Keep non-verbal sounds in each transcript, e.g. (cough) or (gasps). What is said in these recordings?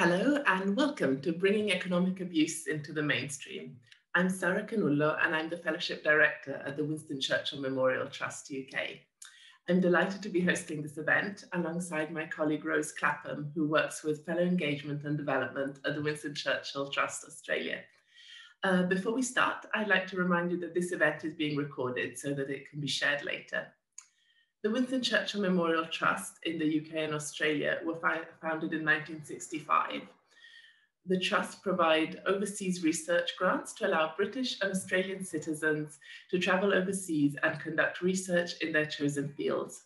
Hello and welcome to Bringing Economic Abuse into the Mainstream. I'm Sarah Canullo and I'm the Fellowship Director at the Winston Churchill Memorial Trust UK. I'm delighted to be hosting this event alongside my colleague Rose Clapham, who works with Fellow Engagement and Development at the Winston Churchill Trust Australia. Uh, before we start, I'd like to remind you that this event is being recorded so that it can be shared later. The Winston Churchill Memorial Trust in the UK and Australia were founded in 1965. The Trust provide overseas research grants to allow British and Australian citizens to travel overseas and conduct research in their chosen fields.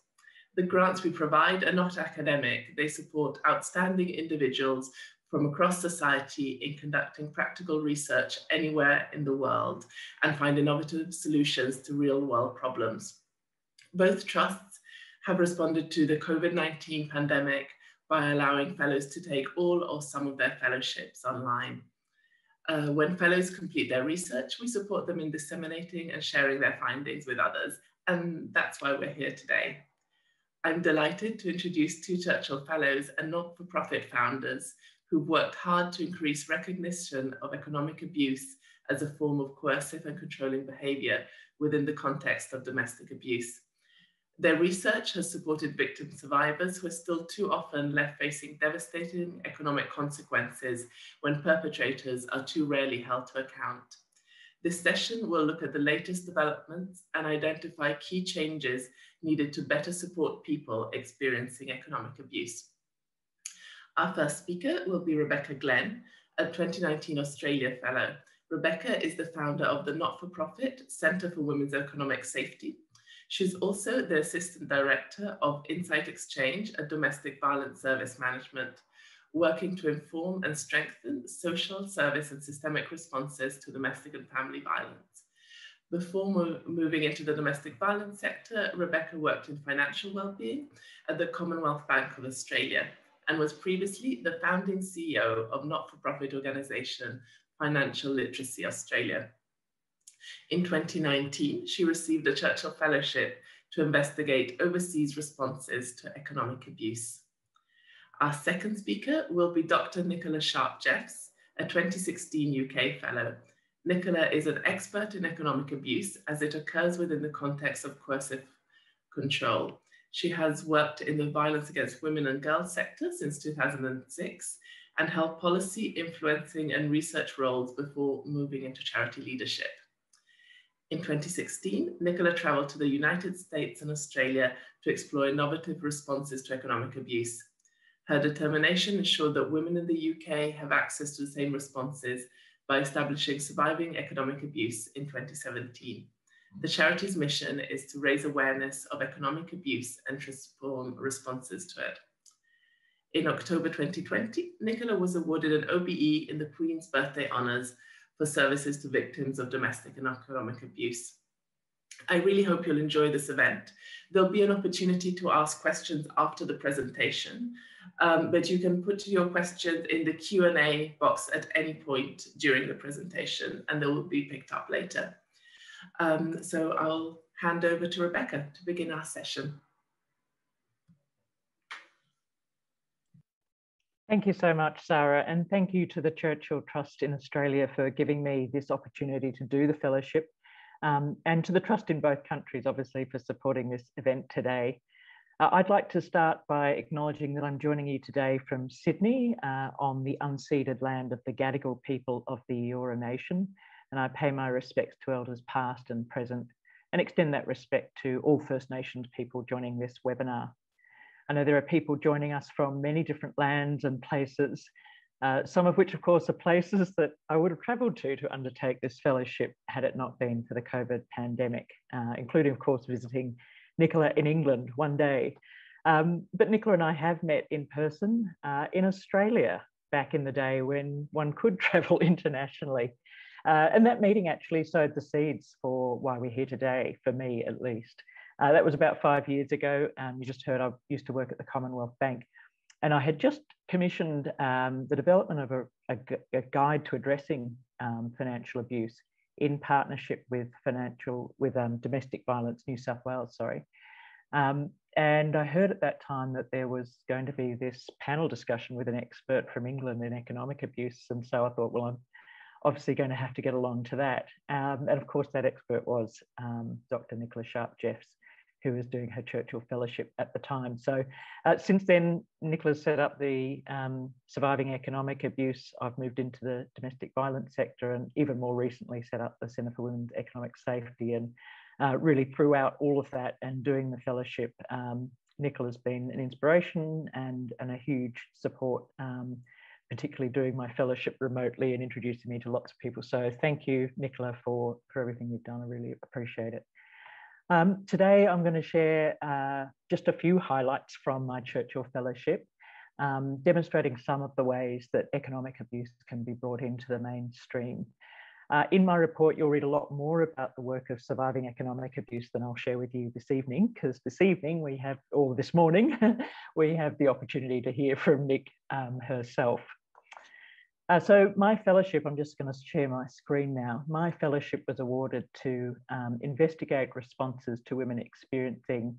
The grants we provide are not academic. They support outstanding individuals from across society in conducting practical research anywhere in the world and find innovative solutions to real world problems. Both trusts have responded to the COVID-19 pandemic by allowing fellows to take all or some of their fellowships online. Uh, when fellows complete their research, we support them in disseminating and sharing their findings with others, and that's why we're here today. I'm delighted to introduce two Churchill Fellows and not-for-profit founders who've worked hard to increase recognition of economic abuse as a form of coercive and controlling behaviour within the context of domestic abuse. Their research has supported victim survivors who are still too often left facing devastating economic consequences when perpetrators are too rarely held to account. This session will look at the latest developments and identify key changes needed to better support people experiencing economic abuse. Our first speaker will be Rebecca Glenn, a 2019 Australia Fellow. Rebecca is the founder of the not-for-profit Centre for Women's Economic Safety, She's also the Assistant Director of Insight Exchange, a domestic violence service management, working to inform and strengthen social service and systemic responses to domestic and family violence. Before mo moving into the domestic violence sector, Rebecca worked in financial well-being at the Commonwealth Bank of Australia and was previously the founding CEO of not-for-profit organisation Financial Literacy Australia. In 2019, she received a Churchill Fellowship to investigate overseas responses to economic abuse. Our second speaker will be Dr. Nicola Sharp-Jeffs, a 2016 UK Fellow. Nicola is an expert in economic abuse as it occurs within the context of coercive control. She has worked in the violence against women and girls sector since 2006 and held policy, influencing and research roles before moving into charity leadership. In 2016, Nicola traveled to the United States and Australia to explore innovative responses to economic abuse. Her determination ensured that women in the UK have access to the same responses by establishing Surviving Economic Abuse in 2017. The charity's mission is to raise awareness of economic abuse and transform responses to it. In October 2020, Nicola was awarded an OBE in the Queen's Birthday Honours for services to victims of domestic and economic abuse. I really hope you'll enjoy this event. There'll be an opportunity to ask questions after the presentation, um, but you can put your questions in the Q&A box at any point during the presentation and they will be picked up later. Um, so I'll hand over to Rebecca to begin our session. Thank you so much, Sarah, and thank you to the Churchill Trust in Australia for giving me this opportunity to do the fellowship, um, and to the Trust in both countries, obviously, for supporting this event today. Uh, I'd like to start by acknowledging that I'm joining you today from Sydney uh, on the unceded land of the Gadigal people of the Eora Nation, and I pay my respects to elders past and present, and extend that respect to all First Nations people joining this webinar. I know there are people joining us from many different lands and places, uh, some of which, of course, are places that I would have travelled to to undertake this fellowship had it not been for the COVID pandemic, uh, including, of course, visiting Nicola in England one day. Um, but Nicola and I have met in person uh, in Australia back in the day when one could (laughs) travel internationally. Uh, and that meeting actually sowed the seeds for why we're here today, for me at least. Uh, that was about five years ago. Um, you just heard I used to work at the Commonwealth Bank. And I had just commissioned um, the development of a, a, a guide to addressing um, financial abuse in partnership with financial with um, domestic violence New South Wales. Sorry, um, and I heard at that time that there was going to be this panel discussion with an expert from England in economic abuse. And so I thought, well, I'm obviously going to have to get along to that. Um, and of course, that expert was um, Dr. Nicola Sharp Jeffs, who was doing her Churchill Fellowship at the time. So uh, since then, Nicola's set up the um, Surviving Economic Abuse. I've moved into the domestic violence sector and even more recently set up the Centre for Women's Economic Safety. And uh, really throughout all of that and doing the fellowship, um, Nicola's been an inspiration and, and a huge support, um, particularly doing my fellowship remotely and introducing me to lots of people. So thank you, Nicola, for, for everything you've done. I really appreciate it. Um, today, I'm going to share uh, just a few highlights from my Churchill Fellowship, um, demonstrating some of the ways that economic abuse can be brought into the mainstream. Uh, in my report, you'll read a lot more about the work of surviving economic abuse than I'll share with you this evening, because this evening we have, or this morning, (laughs) we have the opportunity to hear from Nick um, herself. Uh, so my fellowship, I'm just going to share my screen now. My fellowship was awarded to um, investigate responses to women experiencing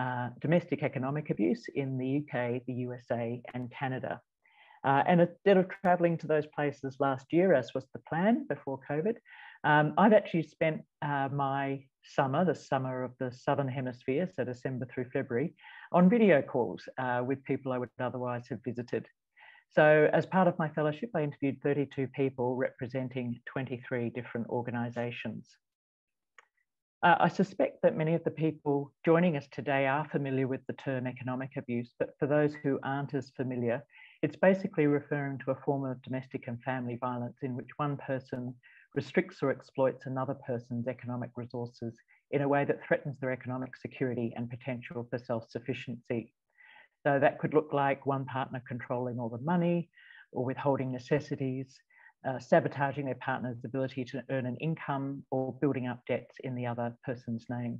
uh, domestic economic abuse in the UK, the USA and Canada. Uh, and instead of traveling to those places last year, as was the plan before COVID, um, I've actually spent uh, my summer, the summer of the Southern Hemisphere, so December through February, on video calls uh, with people I would otherwise have visited. So as part of my fellowship, I interviewed 32 people representing 23 different organisations. Uh, I suspect that many of the people joining us today are familiar with the term economic abuse, but for those who aren't as familiar, it's basically referring to a form of domestic and family violence in which one person restricts or exploits another person's economic resources in a way that threatens their economic security and potential for self-sufficiency. So that could look like one partner controlling all the money or withholding necessities, uh, sabotaging their partner's ability to earn an income or building up debts in the other person's name.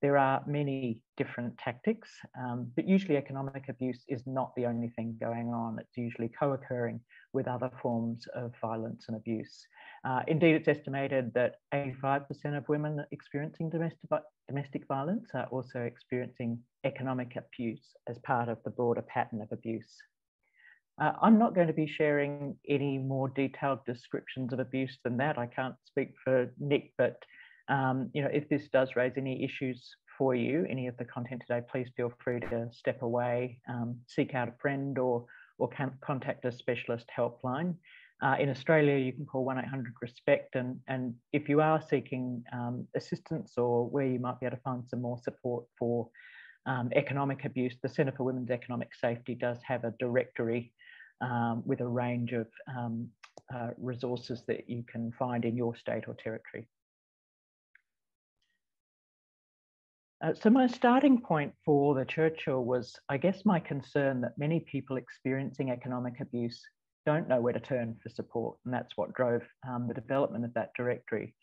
There are many different tactics, um, but usually economic abuse is not the only thing going on. It's usually co-occurring with other forms of violence and abuse. Uh, indeed, it's estimated that 85% of women experiencing domestic, domestic violence are also experiencing economic abuse as part of the broader pattern of abuse. Uh, I'm not going to be sharing any more detailed descriptions of abuse than that. I can't speak for Nick, but um, you know, if this does raise any issues for you, any of the content today, please feel free to step away, um, seek out a friend or, or contact a specialist helpline. Uh, in Australia, you can call 1-800-RESPECT and, and if you are seeking um, assistance or where you might be able to find some more support for um, economic abuse, the Centre for Women's Economic Safety does have a directory um, with a range of um, uh, resources that you can find in your state or territory. Uh, so my starting point for the Churchill was, I guess, my concern that many people experiencing economic abuse don't know where to turn for support, and that's what drove um, the development of that directory.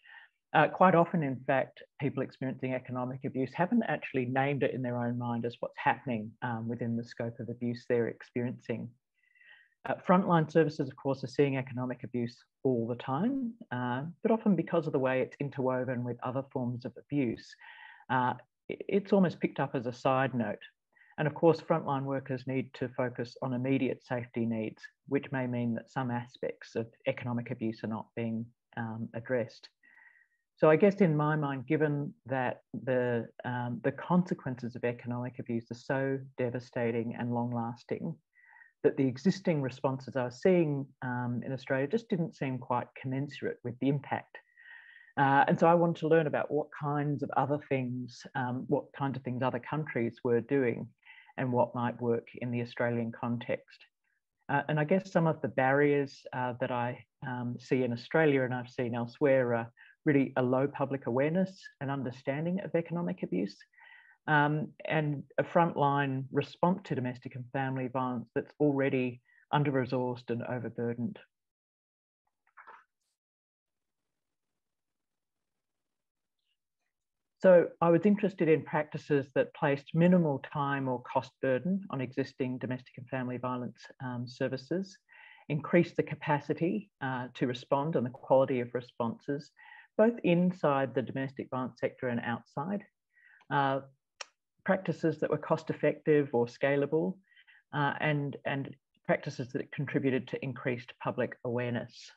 Uh, quite often, in fact, people experiencing economic abuse haven't actually named it in their own mind as what's happening um, within the scope of abuse they're experiencing. Uh, frontline services, of course, are seeing economic abuse all the time, uh, but often because of the way it's interwoven with other forms of abuse, uh, it's almost picked up as a side note. And of course, frontline workers need to focus on immediate safety needs, which may mean that some aspects of economic abuse are not being um, addressed. So I guess in my mind, given that the, um, the consequences of economic abuse are so devastating and long lasting, that the existing responses I was seeing um, in Australia just didn't seem quite commensurate with the impact uh, and so I wanted to learn about what kinds of other things, um, what kinds of things other countries were doing and what might work in the Australian context. Uh, and I guess some of the barriers uh, that I um, see in Australia and I've seen elsewhere are really a low public awareness and understanding of economic abuse um, and a frontline response to domestic and family violence that's already under-resourced and overburdened. So I was interested in practices that placed minimal time or cost burden on existing domestic and family violence um, services, increased the capacity uh, to respond and the quality of responses, both inside the domestic violence sector and outside, uh, practices that were cost effective or scalable, uh, and, and practices that contributed to increased public awareness.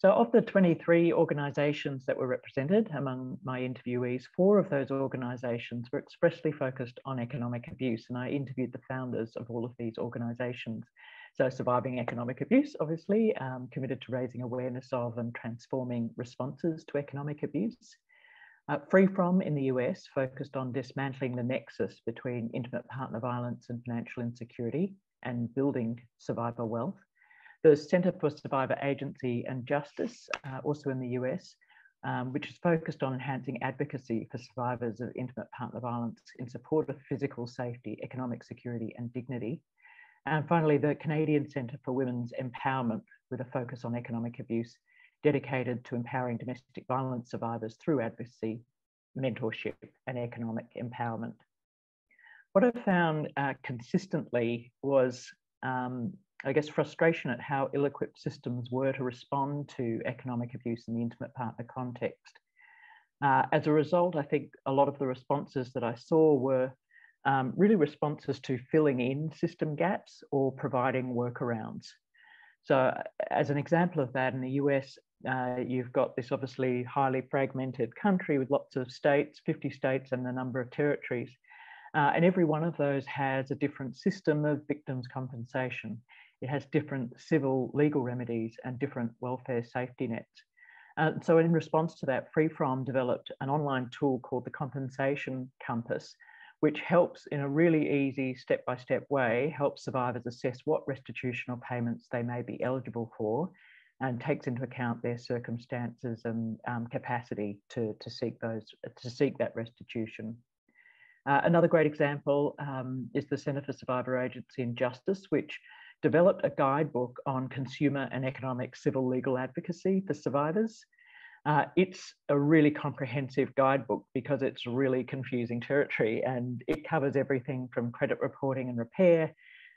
So of the 23 organisations that were represented among my interviewees, four of those organisations were expressly focused on economic abuse and I interviewed the founders of all of these organisations. So Surviving Economic Abuse, obviously, um, committed to raising awareness of and transforming responses to economic abuse. Uh, Free From in the US focused on dismantling the nexus between intimate partner violence and financial insecurity and building survivor wealth. The Centre for Survivor Agency and Justice, uh, also in the US, um, which is focused on enhancing advocacy for survivors of intimate partner violence in support of physical safety, economic security, and dignity. And finally, the Canadian Centre for Women's Empowerment, with a focus on economic abuse dedicated to empowering domestic violence survivors through advocacy, mentorship, and economic empowerment. What I found uh, consistently was, um, I guess, frustration at how ill equipped systems were to respond to economic abuse in the intimate partner context. Uh, as a result, I think a lot of the responses that I saw were um, really responses to filling in system gaps or providing workarounds. So as an example of that, in the US, uh, you've got this obviously highly fragmented country with lots of states, 50 states and a number of territories. Uh, and every one of those has a different system of victims compensation. It has different civil legal remedies and different welfare safety nets. Uh, so in response to that, Free From developed an online tool called the Compensation Compass, which helps in a really easy step-by-step way, helps survivors assess what restitution or payments they may be eligible for and takes into account their circumstances and um, capacity to, to seek those to seek that restitution. Uh, another great example um, is the Centre for Survivor Agency and Justice, which developed a guidebook on consumer and economic civil legal advocacy for survivors. Uh, it's a really comprehensive guidebook because it's really confusing territory and it covers everything from credit reporting and repair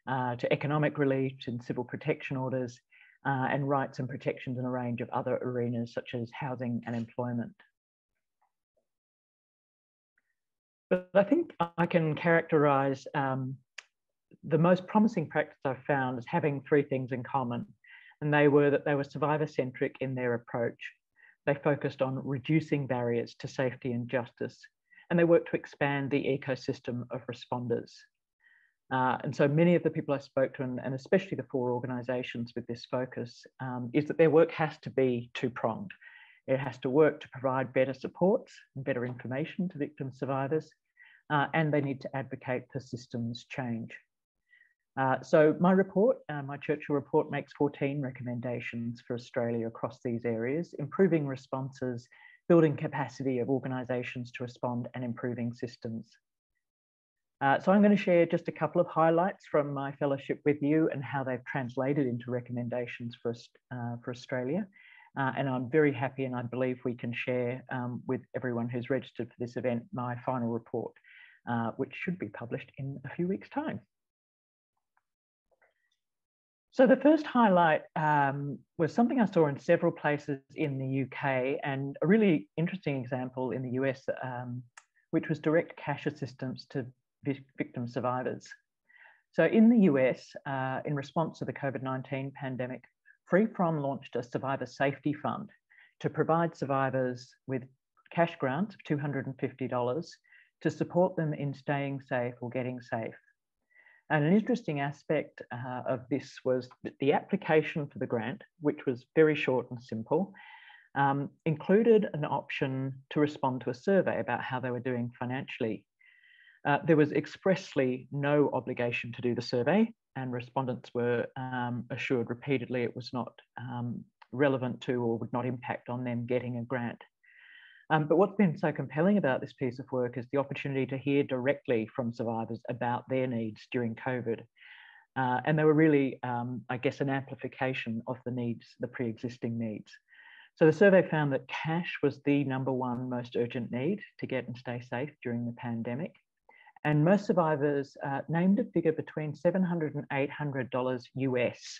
uh, to economic relief and civil protection orders uh, and rights and protections in a range of other arenas such as housing and employment. But I think I can characterize um, the most promising practice I've found is having three things in common. And they were that they were survivor centric in their approach. They focused on reducing barriers to safety and justice, and they worked to expand the ecosystem of responders. Uh, and so many of the people I spoke to, and, and especially the four organisations with this focus, um, is that their work has to be two pronged. It has to work to provide better supports and better information to victim survivors, uh, and they need to advocate for systems change. Uh, so my report, uh, my Churchill report makes 14 recommendations for Australia across these areas, improving responses, building capacity of organisations to respond and improving systems. Uh, so I'm going to share just a couple of highlights from my fellowship with you and how they've translated into recommendations for, uh, for Australia. Uh, and I'm very happy and I believe we can share um, with everyone who's registered for this event my final report, which should be published in a few weeks time. So the first highlight um, was something I saw in several places in the UK and a really interesting example in the US, um, which was direct cash assistance to victim survivors. So in the US, uh, in response to the COVID-19 pandemic, Free From launched a survivor safety fund to provide survivors with cash grants of $250 to support them in staying safe or getting safe. And an interesting aspect uh, of this was the application for the grant, which was very short and simple, um, included an option to respond to a survey about how they were doing financially. Uh, there was expressly no obligation to do the survey, and respondents were um, assured repeatedly it was not um, relevant to or would not impact on them getting a grant. Um, but what's been so compelling about this piece of work is the opportunity to hear directly from survivors about their needs during COVID. Uh, and they were really, um, I guess, an amplification of the needs, the pre-existing needs. So the survey found that cash was the number one most urgent need to get and stay safe during the pandemic. And most survivors uh, named a figure between $700 and $800 US,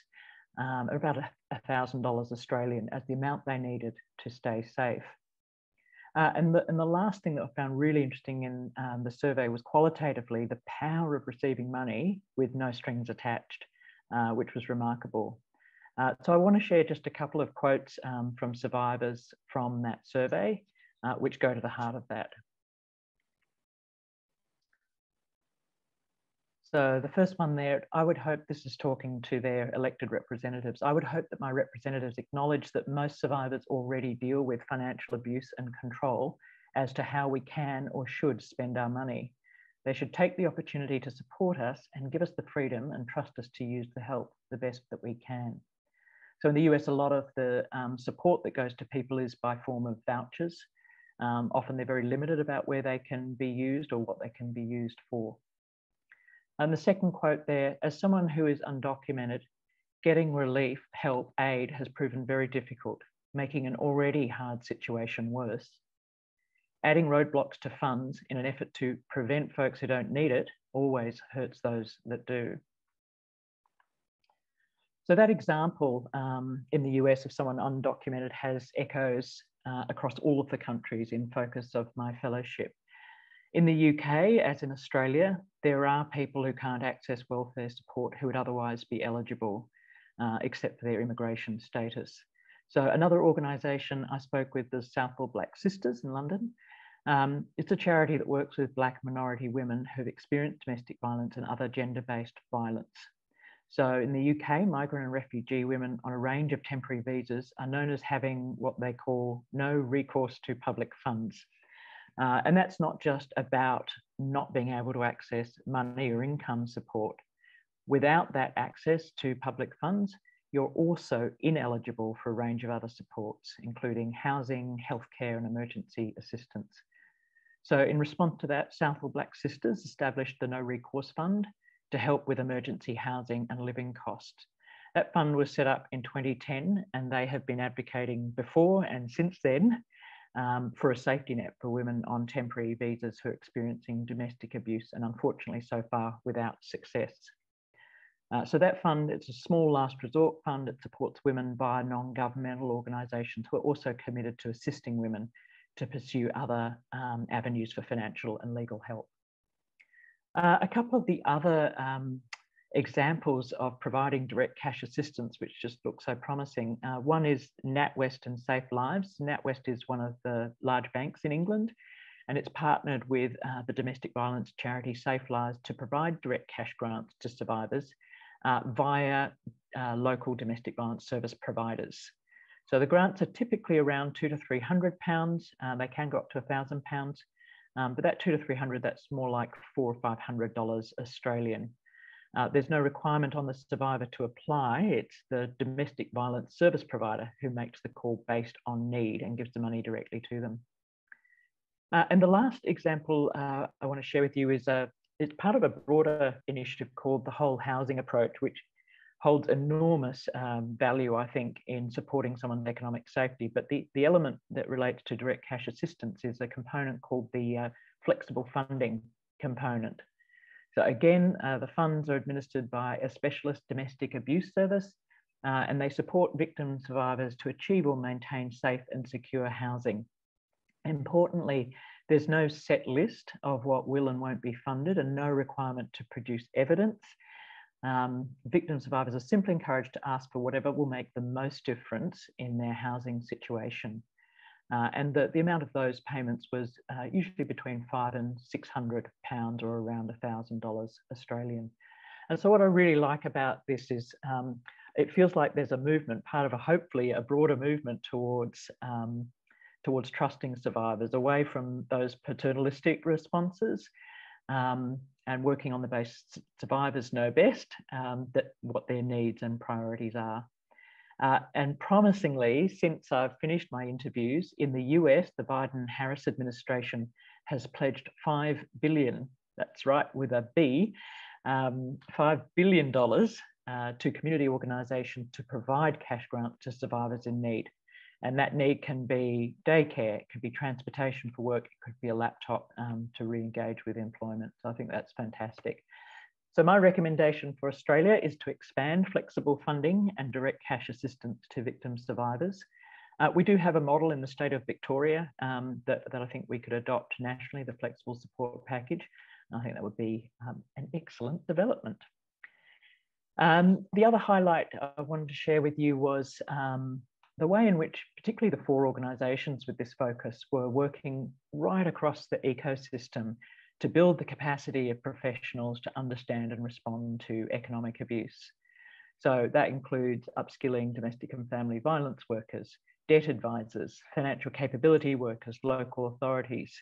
um, about $1,000 Australian, as the amount they needed to stay safe. Uh, and, the, and the last thing that I found really interesting in um, the survey was qualitatively the power of receiving money with no strings attached, uh, which was remarkable. Uh, so I want to share just a couple of quotes um, from survivors from that survey, uh, which go to the heart of that. So the first one there, I would hope this is talking to their elected representatives. I would hope that my representatives acknowledge that most survivors already deal with financial abuse and control as to how we can or should spend our money. They should take the opportunity to support us and give us the freedom and trust us to use the help the best that we can. So in the US, a lot of the um, support that goes to people is by form of vouchers. Um, often they're very limited about where they can be used or what they can be used for. And the second quote there, as someone who is undocumented, getting relief, help, aid has proven very difficult, making an already hard situation worse. Adding roadblocks to funds in an effort to prevent folks who don't need it always hurts those that do. So that example um, in the US of someone undocumented has echoes uh, across all of the countries in focus of my fellowship. In the UK, as in Australia, there are people who can't access welfare support who would otherwise be eligible, uh, except for their immigration status. So another organisation I spoke with is Southall Black Sisters in London. Um, it's a charity that works with Black minority women who've experienced domestic violence and other gender-based violence. So in the UK, migrant and refugee women on a range of temporary visas are known as having what they call no recourse to public funds. Uh, and that's not just about not being able to access money or income support. Without that access to public funds, you're also ineligible for a range of other supports, including housing, healthcare, and emergency assistance. So, in response to that, Southall Black Sisters established the No Recourse Fund to help with emergency housing and living costs. That fund was set up in 2010, and they have been advocating before and since then um, for a safety net for women on temporary visas who are experiencing domestic abuse and unfortunately so far without success. Uh, so that fund, it's a small last resort fund. It supports women via non-governmental organisations who are also committed to assisting women to pursue other um, avenues for financial and legal help. Uh, a couple of the other um, examples of providing direct cash assistance, which just looks so promising. Uh, one is NatWest and Safe Lives. NatWest is one of the large banks in England, and it's partnered with uh, the domestic violence charity Safe Lives to provide direct cash grants to survivors uh, via uh, local domestic violence service providers. So the grants are typically around two to three hundred pounds. Uh, they can go up to a thousand pounds, um, but that two to three hundred, that's more like four or five hundred dollars Australian. Uh, there's no requirement on the survivor to apply. It's the domestic violence service provider who makes the call based on need and gives the money directly to them. Uh, and the last example uh, I want to share with you is a, uh, it's part of a broader initiative called the Whole Housing Approach, which holds enormous um, value, I think, in supporting someone's economic safety. But the, the element that relates to direct cash assistance is a component called the uh, flexible funding component. So again, uh, the funds are administered by a specialist domestic abuse service, uh, and they support victim survivors to achieve or maintain safe and secure housing. Importantly, there's no set list of what will and won't be funded and no requirement to produce evidence. Um, victim survivors are simply encouraged to ask for whatever will make the most difference in their housing situation. Uh, and the, the amount of those payments was uh, usually between five and 600 pounds or around a thousand dollars Australian. And so what I really like about this is um, it feels like there's a movement, part of a hopefully a broader movement towards um, towards trusting survivors away from those paternalistic responses um, and working on the basis survivors know best um, that what their needs and priorities are. Uh, and promisingly, since I've finished my interviews in the US, the Biden Harris administration has pledged 5 billion, that's right, with a B, um, $5 billion uh, to community organisations to provide cash grants to survivors in need. And that need can be daycare, it could be transportation for work, it could be a laptop um, to re engage with employment. So I think that's fantastic. So my recommendation for Australia is to expand flexible funding and direct cash assistance to victim survivors. Uh, we do have a model in the state of Victoria um, that, that I think we could adopt nationally, the flexible support package. I think that would be um, an excellent development. Um, the other highlight I wanted to share with you was um, the way in which particularly the four organisations with this focus were working right across the ecosystem to build the capacity of professionals to understand and respond to economic abuse. So that includes upskilling domestic and family violence workers, debt advisors, financial capability workers, local authorities,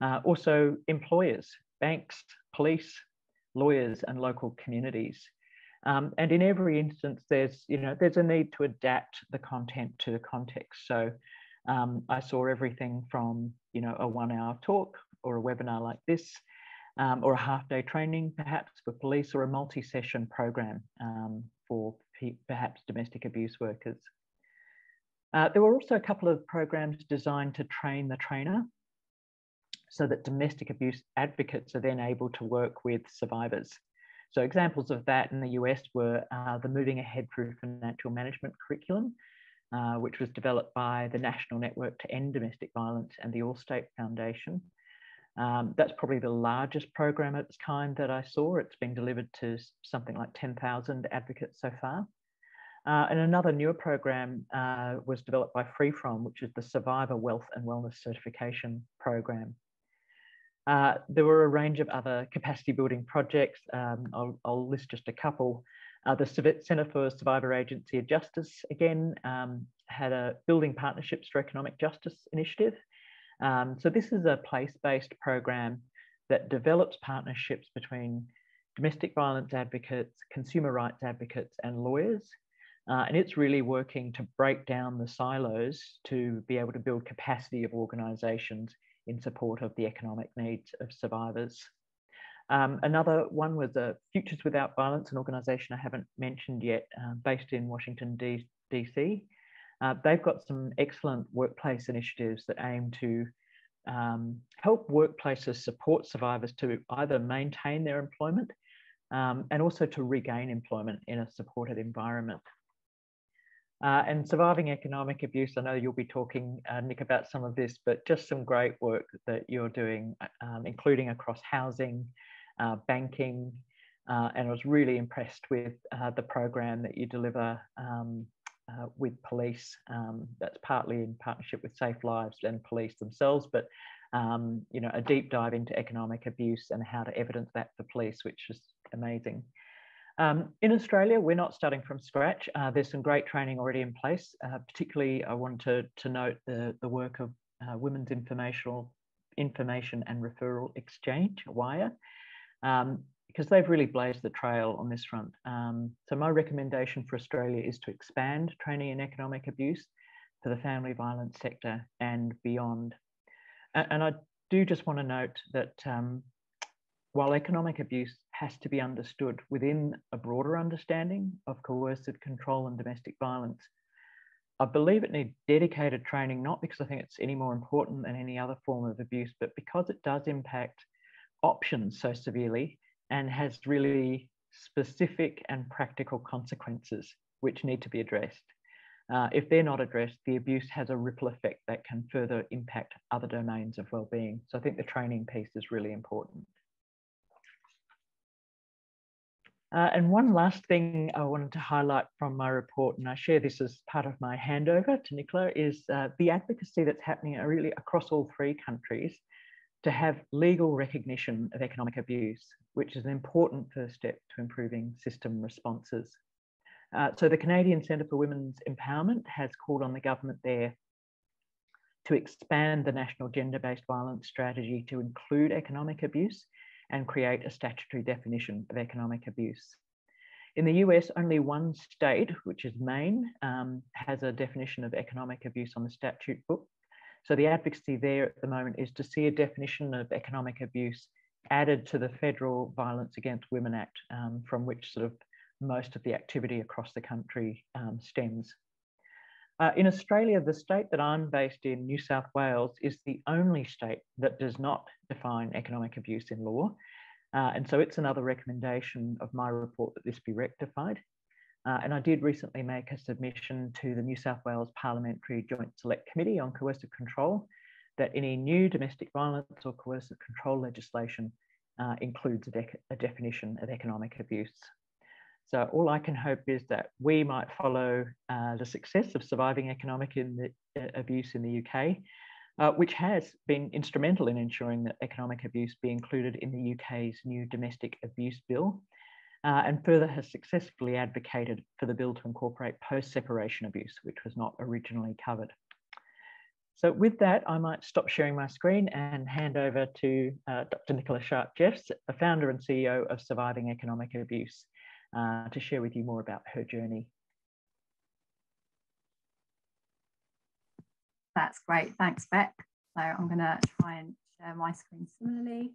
uh, also employers, banks, police, lawyers, and local communities. Um, and in every instance, there's you know there's a need to adapt the content to the context. So um, I saw everything from you know a one-hour talk or a webinar like this, um, or a half-day training perhaps for police, or a multi-session program um, for perhaps domestic abuse workers. Uh, there were also a couple of programs designed to train the trainer so that domestic abuse advocates are then able to work with survivors. So examples of that in the US were uh, the Moving Ahead Through Financial Management curriculum, uh, which was developed by the National Network to End Domestic Violence and the Allstate Foundation. Um, that's probably the largest program of its kind that I saw. It's been delivered to something like 10,000 advocates so far. Uh, and another newer program uh, was developed by FreeFrom, which is the Survivor Wealth and Wellness Certification Program. Uh, there were a range of other capacity building projects. Um, I'll, I'll, list just a couple. Uh, the Centre for Survivor Agency of Justice, again, um, had a Building Partnerships for Economic Justice initiative. Um, so this is a place-based program that develops partnerships between domestic violence advocates, consumer rights advocates, and lawyers. Uh, and it's really working to break down the silos to be able to build capacity of organisations in support of the economic needs of survivors. Um, another one was uh, Futures Without Violence, an organisation I haven't mentioned yet, uh, based in Washington, D DC. Uh, they've got some excellent workplace initiatives that aim to um, help workplaces support survivors to either maintain their employment um, and also to regain employment in a supported environment. Uh, and surviving economic abuse, I know you'll be talking, uh, Nick, about some of this, but just some great work that you're doing, um, including across housing, uh, banking, uh, and I was really impressed with uh, the program that you deliver um, uh, with police. Um, that's partly in partnership with Safe Lives and police themselves, but um, you know, a deep dive into economic abuse and how to evidence that for police, which is amazing. Um, in Australia, we're not starting from scratch. Uh, there's some great training already in place. Uh, particularly, I want to, to note the, the work of uh, Women's Informational Information and Referral Exchange, WIRE, um, because they've really blazed the trail on this front. Um, so my recommendation for Australia is to expand training in economic abuse for the family violence sector and beyond. And, and I do just want to note that um, while economic abuse has to be understood within a broader understanding of coercive control and domestic violence, I believe it needs dedicated training, not because I think it's any more important than any other form of abuse, but because it does impact options so severely and has really specific and practical consequences which need to be addressed. Uh, if they're not addressed, the abuse has a ripple effect that can further impact other domains of well-being. So I think the training piece is really important. Uh, and one last thing I wanted to highlight from my report, and I share this as part of my handover to Nicola, is uh, the advocacy that's happening really across all three countries to have legal recognition of economic abuse, which is an important first step to improving system responses. Uh, so the Canadian Centre for Women's Empowerment has called on the government there to expand the national gender-based violence strategy to include economic abuse and create a statutory definition of economic abuse. In the US, only one state, which is Maine, um, has a definition of economic abuse on the statute book. So the advocacy there at the moment is to see a definition of economic abuse added to the Federal Violence Against Women Act, um, from which sort of most of the activity across the country um, stems. Uh, in Australia, the state that I'm based in, New South Wales, is the only state that does not define economic abuse in law. Uh, and so it's another recommendation of my report that this be rectified. Uh, and I did recently make a submission to the New South Wales Parliamentary Joint Select Committee on Coercive Control that any new domestic violence or coercive control legislation uh, includes a, a, definition of economic abuse. So all I can hope is that we might follow uh, the success of surviving economic in the, uh, abuse in the UK, uh, which has been instrumental in ensuring that economic abuse be included in the UK's new domestic abuse bill, uh, and further has successfully advocated for the bill to incorporate post-separation abuse, which was not originally covered. So with that, I might stop sharing my screen and hand over to uh, Dr. Nicola Sharp-Jeffs, the founder and CEO of Surviving Economic Abuse uh, to share with you more about her journey. That's great, thanks Beck. So I'm going to try and share my screen similarly.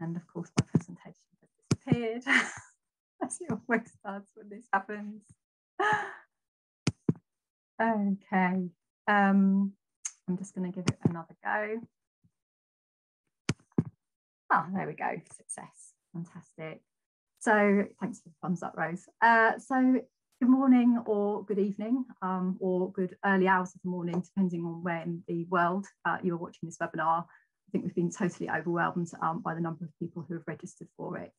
And of course my presentation has disappeared. (laughs) As it always does when this happens. (gasps) Okay, um, I'm just going to give it another go. Ah, there we go, success. Fantastic. So thanks for the thumbs up, Rose. Uh, so good morning or good evening um, or good early hours of the morning, depending on where in the world uh, you are watching this webinar. Think we've been totally overwhelmed um, by the number of people who have registered for it.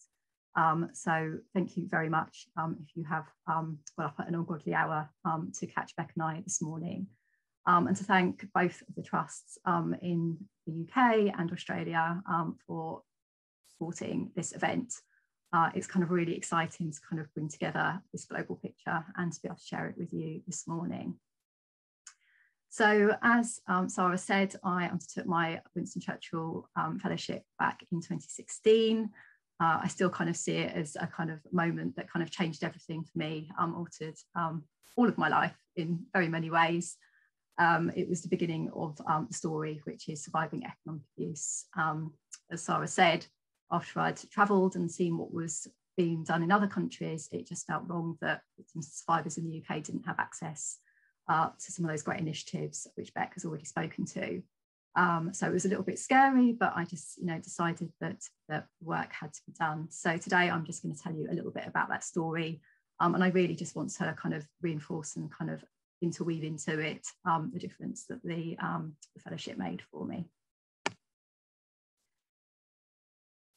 Um, so thank you very much um, if you have um, got up at an ungodly hour um, to catch Beck and I this morning. and to thank both of the trusts in the UK and Australia for supporting this event. Uh, it's kind of really exciting to kind of bring together this global picture and to be able to share it with you this morning. So as um, Sarah said, I undertook my Winston Churchill um, Fellowship back in 2016. Uh, I still kind of see it as a kind of moment that kind of changed everything for me, um, altered um, all of my life in very many ways. Um, it was the beginning of um, the story, which is surviving economic abuse. as Sarah said, after I'd travelled and seen what was being done in other countries, it just felt wrong that victims survivors in the UK didn't have access uh, to some of those great initiatives, which Beck has already spoken to. Um, so it was a little bit scary, but I just, you know, decided that that work had to be done. So today I'm just going to tell you a little bit about that story, um, and I really just want to kind of reinforce and kind of interweave into it um, the difference that the, um, the fellowship made for me.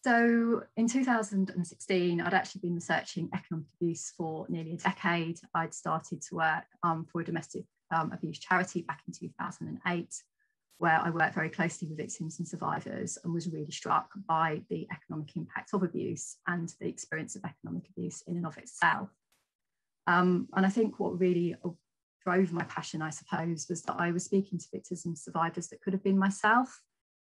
So in 2016, I'd actually been researching economic abuse for nearly a decade. I'd started to work um, for a domestic um, abuse charity back in 2008, where I worked very closely with victims and survivors and was really struck by the economic impact of abuse and the experience of economic abuse in and of itself. Um, and I think what really drove my passion, I suppose, was that I was speaking to victims and survivors that could have been myself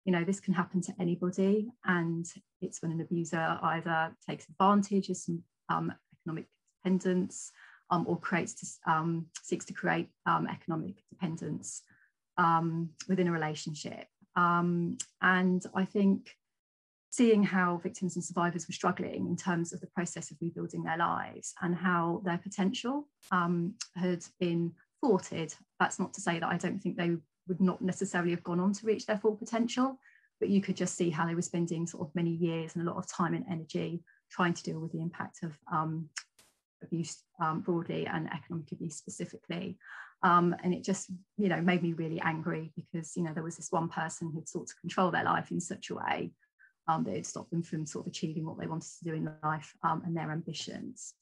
you know, this can happen to anybody. And it's when an abuser either takes advantage of some um, economic dependence um, or creates um, seeks to create um, economic dependence um, within a relationship. Um, and I think seeing how victims and survivors were struggling in terms of the process of rebuilding their lives and how their potential had been thwarted. That's not to say that I don't think they would not necessarily have gone on to reach their full potential, but you could just see how they were spending sort of many years and a lot of time and energy trying to deal with the impact of um, abuse um, broadly and economic abuse specifically. Um, and it just, you know, made me really angry because, you know, there was this one person who'd sought to control their life in such a way um, that it stopped them from sort of achieving what they wanted to do in life um, and their ambitions.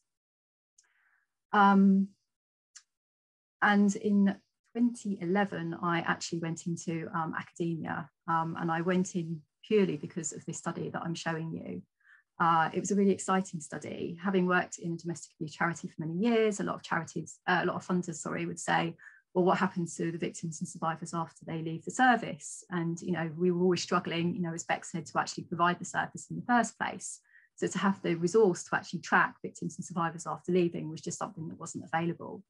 Um, and in 2011, I actually went into um, academia um, and I went in purely because of this study that I'm showing you. Uh, it was a really exciting study. Having worked in a domestic abuse charity for many years, a lot of charities, uh, a lot of funders, sorry, would say, well, what happens to the victims and survivors after they leave the service? And, you know, we were always struggling, you know, as Beck said, to actually provide the service in the first place. So to have the resource to actually track victims and survivors after leaving was just something that wasn't available.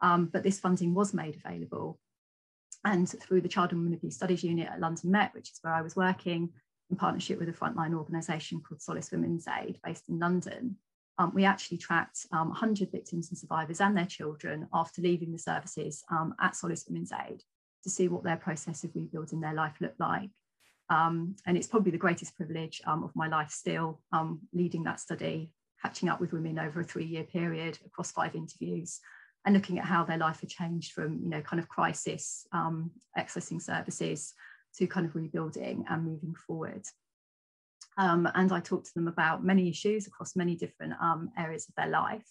Um, but this funding was made available. And through the Child and Women Abuse Studies Unit at London Met, which is where I was working in partnership with a frontline organisation called Solace Women's Aid based in London, um, we actually tracked um, 100 victims and survivors and their children after leaving the services um, at Solace Women's Aid to see what their process of rebuilding their life looked like. Um, and it's probably the greatest privilege um, of my life still, um, leading that study catching up with women over a three-year period across five interviews and looking at how their life had changed from, you know, kind of crisis, um, accessing services to kind of rebuilding and moving forward. Um, and I talked to them about many issues across many different um, areas of their life.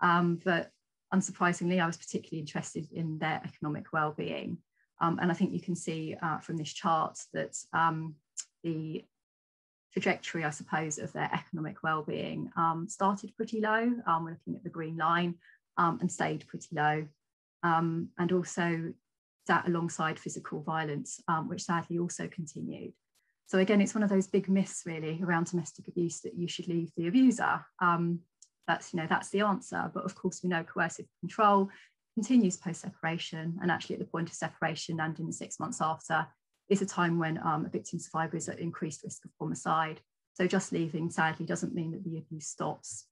Um, but unsurprisingly, I was particularly interested in their economic well-being. Um, and I think you can see uh, from this chart that um, the trajectory, I suppose, of their economic well-being um, started pretty low. we're looking at the green line and stayed pretty low. and also that alongside physical violence, which sadly also continued. So again, it's one of those big myths really around domestic abuse that you should leave the abuser. Um, that's, you know, that's the answer. But of course, we know coercive control continues post-separation and actually at the point of separation and in the six months after is a time when um, a victim survivor is at increased risk of homicide. So just leaving sadly doesn't mean that the abuse stops.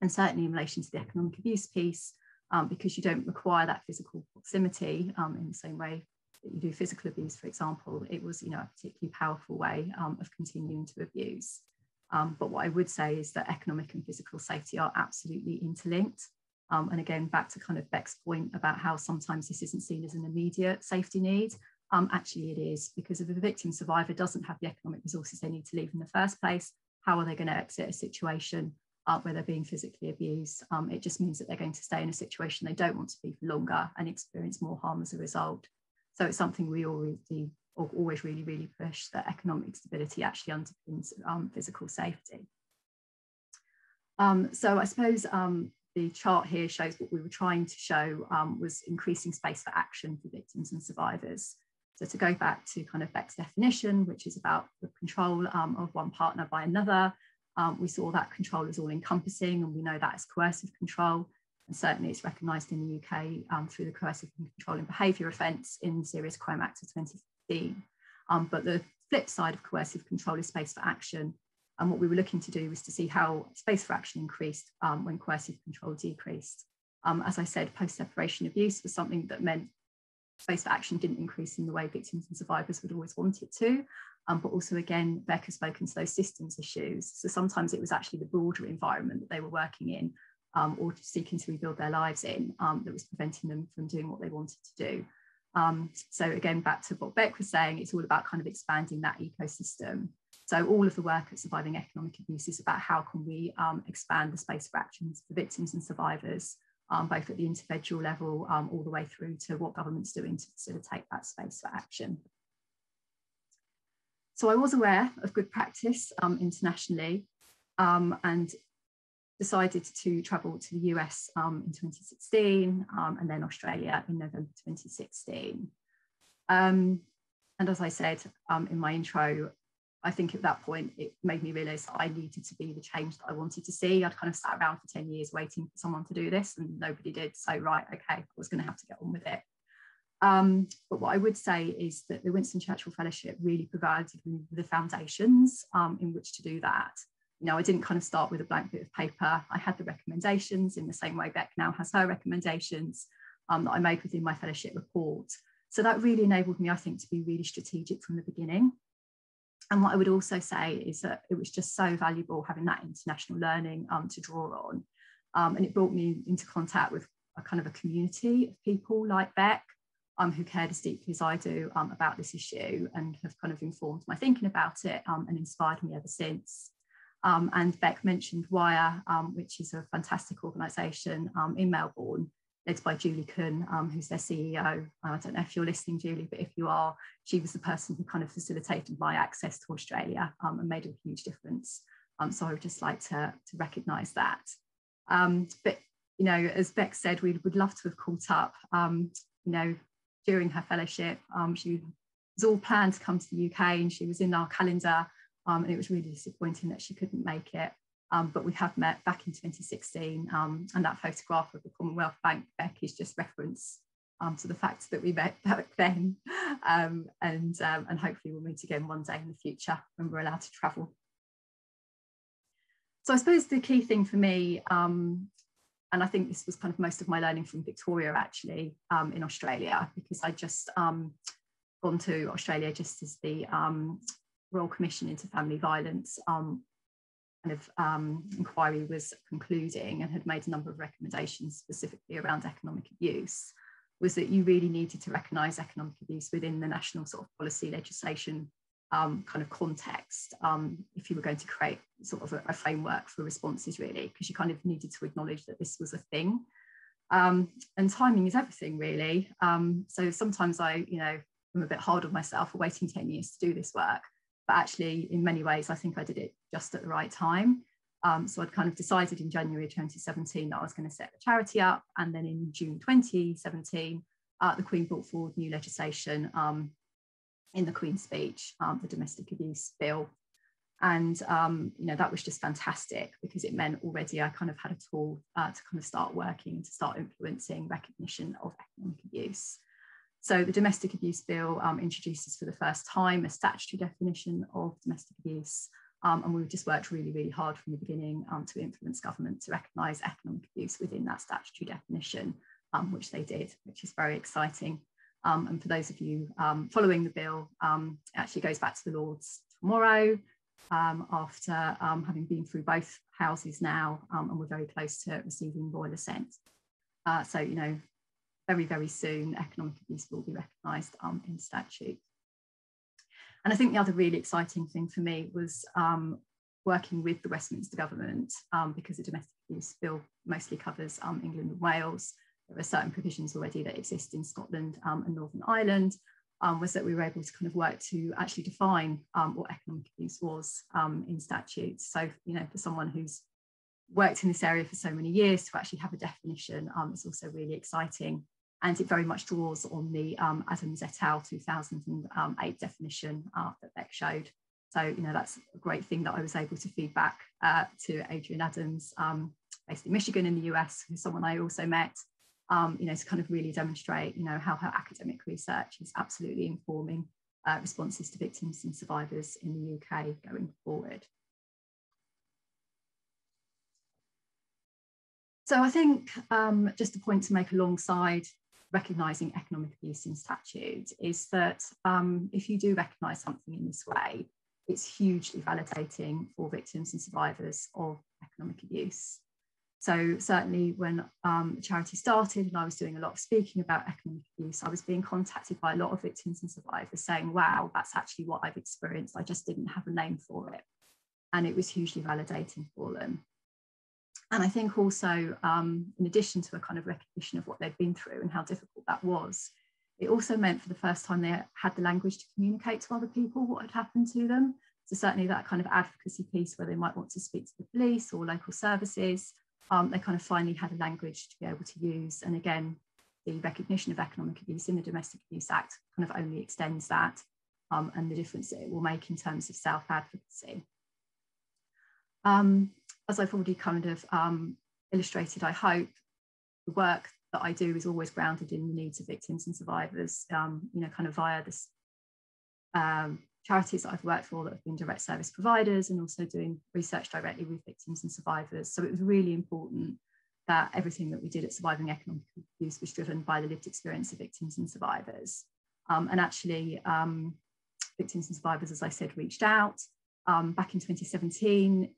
And certainly in relation to the economic abuse piece, um, because you don't require that physical proximity um, in the same way that you do physical abuse, for example, it was you know, a particularly powerful way um, of continuing to abuse. Um, but what I would say is that economic and physical safety are absolutely interlinked. Um, and again, back to kind of Beck's point about how sometimes this isn't seen as an immediate safety need. Um, actually, it is because if a victim survivor doesn't have the economic resources they need to leave in the first place, how are they going to exit a situation uh, where they're being physically abused? Um, it just means that they're going to stay in a situation they don't want to be for longer and experience more harm as a result. So it's something we always really, really push that economic stability actually underpins um, physical safety. Um, so I suppose um, the chart here shows what we were trying to show um, was increasing space for action for victims and survivors. So to go back to kind of Beck's definition, which is about the control um, of one partner by another, um, we saw that control is all encompassing and we know that is coercive control. And certainly it's recognised in the UK um, through the Coercive and Controlling Behaviour Offence in Serious Crime Act of 2015. Um, but the flip side of coercive control is space for action. And what we were looking to do was to see how space for action increased um, when coercive control decreased. Um, as I said, post-separation abuse was something that meant space for action didn't increase in the way victims and survivors would always want it to. Um, but also, again, Beck has spoken to those systems issues. So sometimes it was actually the broader environment that they were working in um, or seeking to rebuild their lives in um, that was preventing them from doing what they wanted to do. Um, so again, back to what Beck was saying, it's all about kind of expanding that ecosystem. So all of the work at Surviving Economic Abuse is about how can we um, expand the space for actions for victims and survivors, um, both at the individual level all the way through to what government's doing to facilitate that space for action. So I was aware of good practice internationally um, and decided to travel to the US um, in 2016 um, and then Australia in November 2016. Um, and as I said um, in my intro, I think at that point it made me realize that I needed to be the change that I wanted to see. I'd kind of sat around for 10 years waiting for someone to do this and nobody did. So, right, okay, I was going to have to get on with it. Um, but what I would say is that the Winston Churchill Fellowship really provided me the foundations um, in which to do that you know, I didn't kind of start with a blank bit of paper. I had the recommendations in the same way Beck now has her recommendations um, that I made within my fellowship report. So that really enabled me, I think, to be really strategic from the beginning. And what I would also say is that it was just so valuable having that international learning um, to draw on. Um, and it brought me into contact with a kind of a community of people like Beck um, who cared as deeply as I do um, about this issue and have kind of informed my thinking about it um, and inspired me ever since. Um, and Beck mentioned Wire, um, which is a fantastic organisation um, in Melbourne, led by Julie Kun, who's their CEO. I don't know if you're listening, Julie, but if you are, she was the person who kind of facilitated my access to Australia and made a huge difference. So I would just like to, to recognise that. but, you know, as Beck said, we would love to have caught up, you know, during her fellowship. she was all planned to come to the UK and she was in our calendar um, and it was really disappointing that she couldn't make it. Um, but we have met back in 2016, um, and that photograph of the Commonwealth Bank Beck is just reference um, to the fact that we met back then, (laughs) um, and um, and hopefully we'll meet again one day in the future when we're allowed to travel. So I suppose the key thing for me, and I think this was kind of most of my learning from Victoria actually in Australia, because I just gone to Australia just as the um, Royal Commission into Family Violence um, kind of um, inquiry was concluding and had made a number of recommendations specifically around economic abuse was that you really needed to recognise economic abuse within the national sort of policy legislation um, kind of context um, if you were going to create sort of a, a framework for responses really because you kind of needed to acknowledge that this was a thing um, and timing is everything really um, so sometimes I you know I'm a bit hard on myself for waiting 10 years to do this work but actually in many ways I think I did it just at the right time um, so I'd kind of decided in January 2017 that I was going to set the charity up. And then in June 2017, uh, the Queen brought forward new legislation um, in the Queen's speech, um, the Domestic Abuse Bill. And, um, you know, that was just fantastic because it meant already I kind of had a tool uh, to kind of start working, to start influencing recognition of economic abuse. So the Domestic Abuse Bill um, introduces for the first time a statutory definition of domestic abuse um, and we've just worked really, really hard from the beginning um, to influence government to recognise economic abuse within that statutory definition, um, which they did, which is very exciting. Um, and for those of you um, following the bill, um, it actually goes back to the Lords tomorrow after having been through both houses now, and we're very close to receiving royal assent. Uh, so, you know, very, very soon, economic abuse will be recognised in statute. And I think the other really exciting thing for me was um, working with the Westminster government um, because the domestic abuse bill mostly covers um, England and Wales. There are certain provisions already that exist in Scotland um, and Northern Ireland. Um, was that we were able to kind of work to actually define um, what economic abuse was in statutes. So, you know, for someone who's worked in this area for so many years to actually have a definition is also really exciting and it very much draws on the um, Adams et al. 2008 definition uh, that Beck showed. So, you know, that's a great thing that I was able to feed back uh, to Adrienne Adams, um, based in Michigan in the US, who's someone I also met, um, you know, to kind of really demonstrate, you know, how her academic research is absolutely informing uh, responses to victims and survivors in the UK going forward. So I think um, just a point to make alongside recognising economic abuse in statute is that um, if you do recognise something in this way, it's hugely validating for victims and survivors of economic abuse. So certainly when um, charity started and I was doing a lot of speaking about economic abuse, I was being contacted by a lot of victims and survivors saying, wow, that's actually what I've experienced. I just didn't have a name for it. And it was hugely validating for them. And I think also, um, in addition to a kind of recognition of what they'd been through and how difficult that was, it also meant for the first time they had the language to communicate to other people what had happened to them. So certainly that kind of advocacy piece where they might want to speak to the police or local services, um, they kind of finally had a language to be able to use. And again, the recognition of economic abuse in the Domestic Abuse Act kind of only extends that um, and the difference that it will make in terms of self-advocacy. Um, as I've already kind of um, illustrated, I hope the work that I do is always grounded in the needs of victims and survivors, um, you know, kind of via this um, charities that I've worked for that have been direct service providers and also doing research directly with victims and survivors. So it was really important that everything that we did at Surviving Economic Abuse was driven by the lived experience of victims and survivors. Um, and actually, um, victims and survivors, as I said, reached out. Um, back in 2017,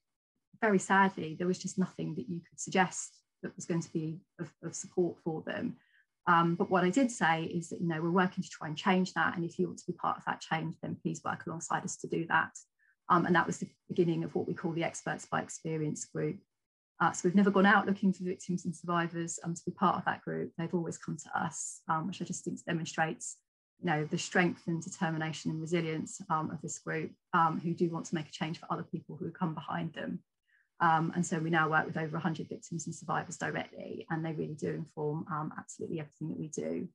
very sadly, there was just nothing that you could suggest that was going to be of, of support for them. Um, but what I did say is that, you know, we're working to try and change that. And if you want to be part of that change, then please work alongside us to do that. Um, and that was the beginning of what we call the Experts by Experience group. Uh, so we've never gone out looking for victims and survivors um, to be part of that group. They've always come to us, um, which I just think demonstrates, you know, the strength and determination and resilience um, of this group um, who do want to make a change for other people who come behind them. Um, and so we now work with over 100 victims and survivors directly, and they really do inform um, absolutely everything that we do.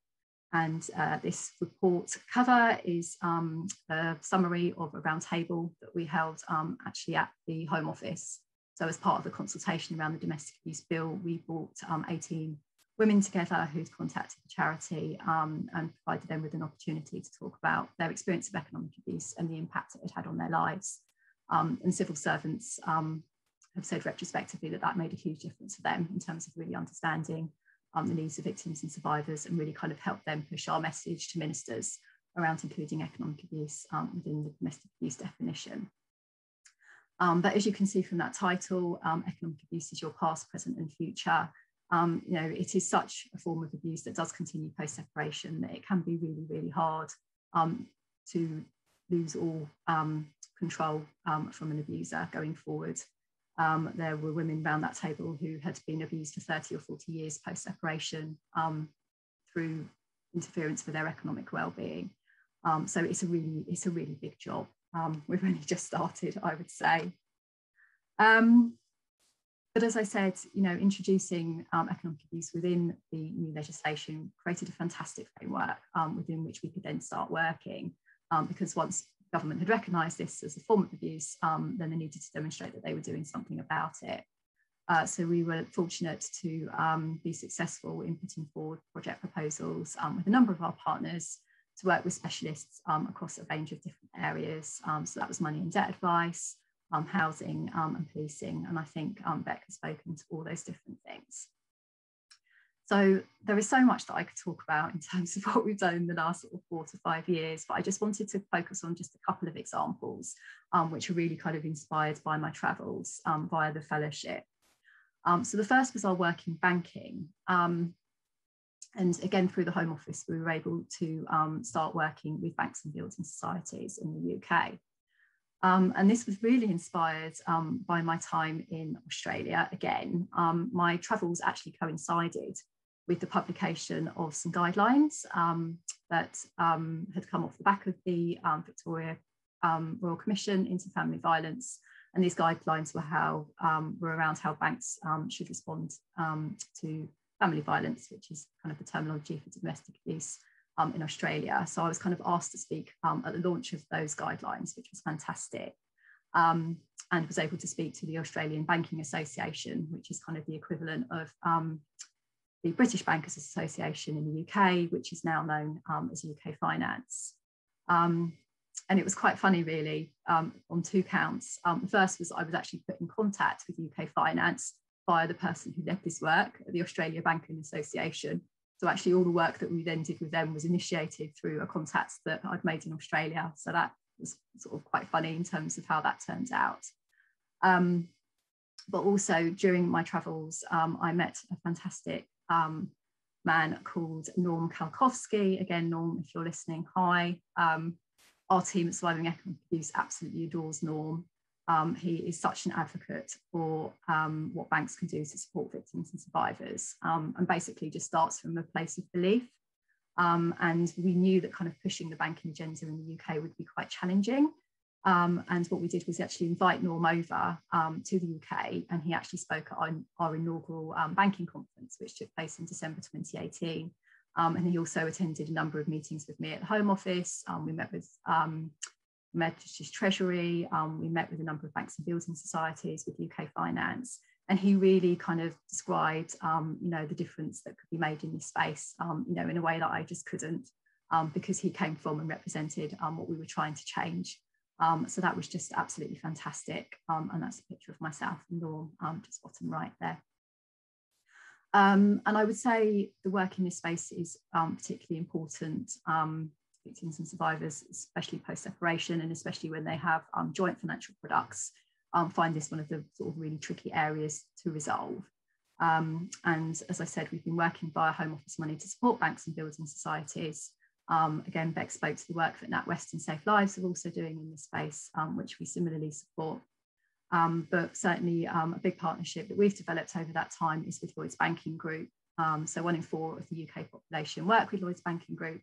And uh, this report cover is um, a summary of a roundtable that we held um, actually at the Home Office. So as part of the consultation around the domestic abuse bill, we brought um, 18 women together who'd contacted the charity um, and provided them with an opportunity to talk about their experience of economic abuse and the impact it had had on their lives. and civil servants have said retrospectively that that made a huge difference for them in terms of really understanding um, the needs of victims and survivors and really kind of help them push our message to ministers around including economic abuse um, within the domestic abuse definition. Um, but as you can see from that title, um, economic abuse is your past, present and future. Um, you know, it is such a form of abuse that does continue post-separation that it can be really, really hard um, to lose all control from an abuser going forward. There were women around that table who had been abused for 30 or 40 years post-separation through interference with their economic well-being. so it's a really, it's a really big job. Um, we've only just started, I would say. Um, but as I said, you know, introducing um, economic abuse within the new legislation created a fantastic framework um, within which we could then start working. Um, because once government had recognised this as a form of abuse, um, then they needed to demonstrate that they were doing something about it. Uh, so we were fortunate to be successful in putting forward project proposals with a number of our partners to work with specialists um, across a range of different areas. Um, so that was money and debt advice, um, housing um, and policing. And I think um, Beck has spoken to all those different things. So there is so much that I could talk about in terms of (laughs) what we've done in the last sort of four to five years, but I just wanted to focus on just a couple of examples, um, which are really kind of inspired by my travels via the fellowship. so the first was our work in banking. Um, and again, through the Home Office, we were able to um, start working with banks and building societies in the UK. Um, and this was really inspired um, by my time in Australia. Again, um, my travels actually coincided with the publication of some guidelines um, that um, had come off the back of the Victoria Royal Commission into Family Violence. And these guidelines were how were around how banks should respond to family violence, which is kind of the terminology for domestic abuse um, in Australia. So I was kind of asked to speak um, at the launch of those guidelines, which was fantastic. Um, and was able to speak to the Australian Banking Association, which is kind of the equivalent of um, the British Bankers Association in the UK, which is now known um, as UK Finance. Um, and it was quite funny, really, on two counts. the first was I was actually put in contact with UK Finance via the person who led this work at the Australia Banking Association. So actually all the work that we then did with them was initiated through a contact that I'd made in Australia. So that was sort of quite funny in terms of how that turned out. Um, but also during my travels, um, I met a fantastic um, man called Norm Kalkowski. Again, Norm, if you're listening, hi. Um, our team at Surviving Economic Abuse absolutely adores Norm. Um, he is such an advocate for um, what banks can do to support victims and survivors, um, and basically just starts from a place of belief. Um, and we knew that kind of pushing the banking agenda in the UK would be quite challenging. Um, and what we did was actually invite Norm over um, to the UK, and he actually spoke at our, our inaugural banking conference, which took place in December 2018. and he also attended a number of meetings with me at the Home Office. we met with Majesty's Treasury. Um, we met with a number of banks and building societies with UK Finance, and he really kind of described, um, you know, the difference that could be made in this space, um, you know, in a way that I just couldn't, um, because he came from and represented um, what we were trying to change. Um, so that was just absolutely fantastic, and that's a picture of myself and Norm, just bottom right there. and I would say the work in this space is particularly important victims and survivors, especially post separation, and especially when they have um, joint financial products, um, find this one of the sort of really tricky areas to resolve. Um, and as I said, we've been working via Home Office money to support banks and building societies. Um, again, Beck spoke to the work that NatWest and Safe Lives are also doing in this space, um, which we similarly support. Um, but certainly a big partnership that we've developed over that time is with Lloyds Banking Group. so one in four of the UK population work with Lloyds Banking Group,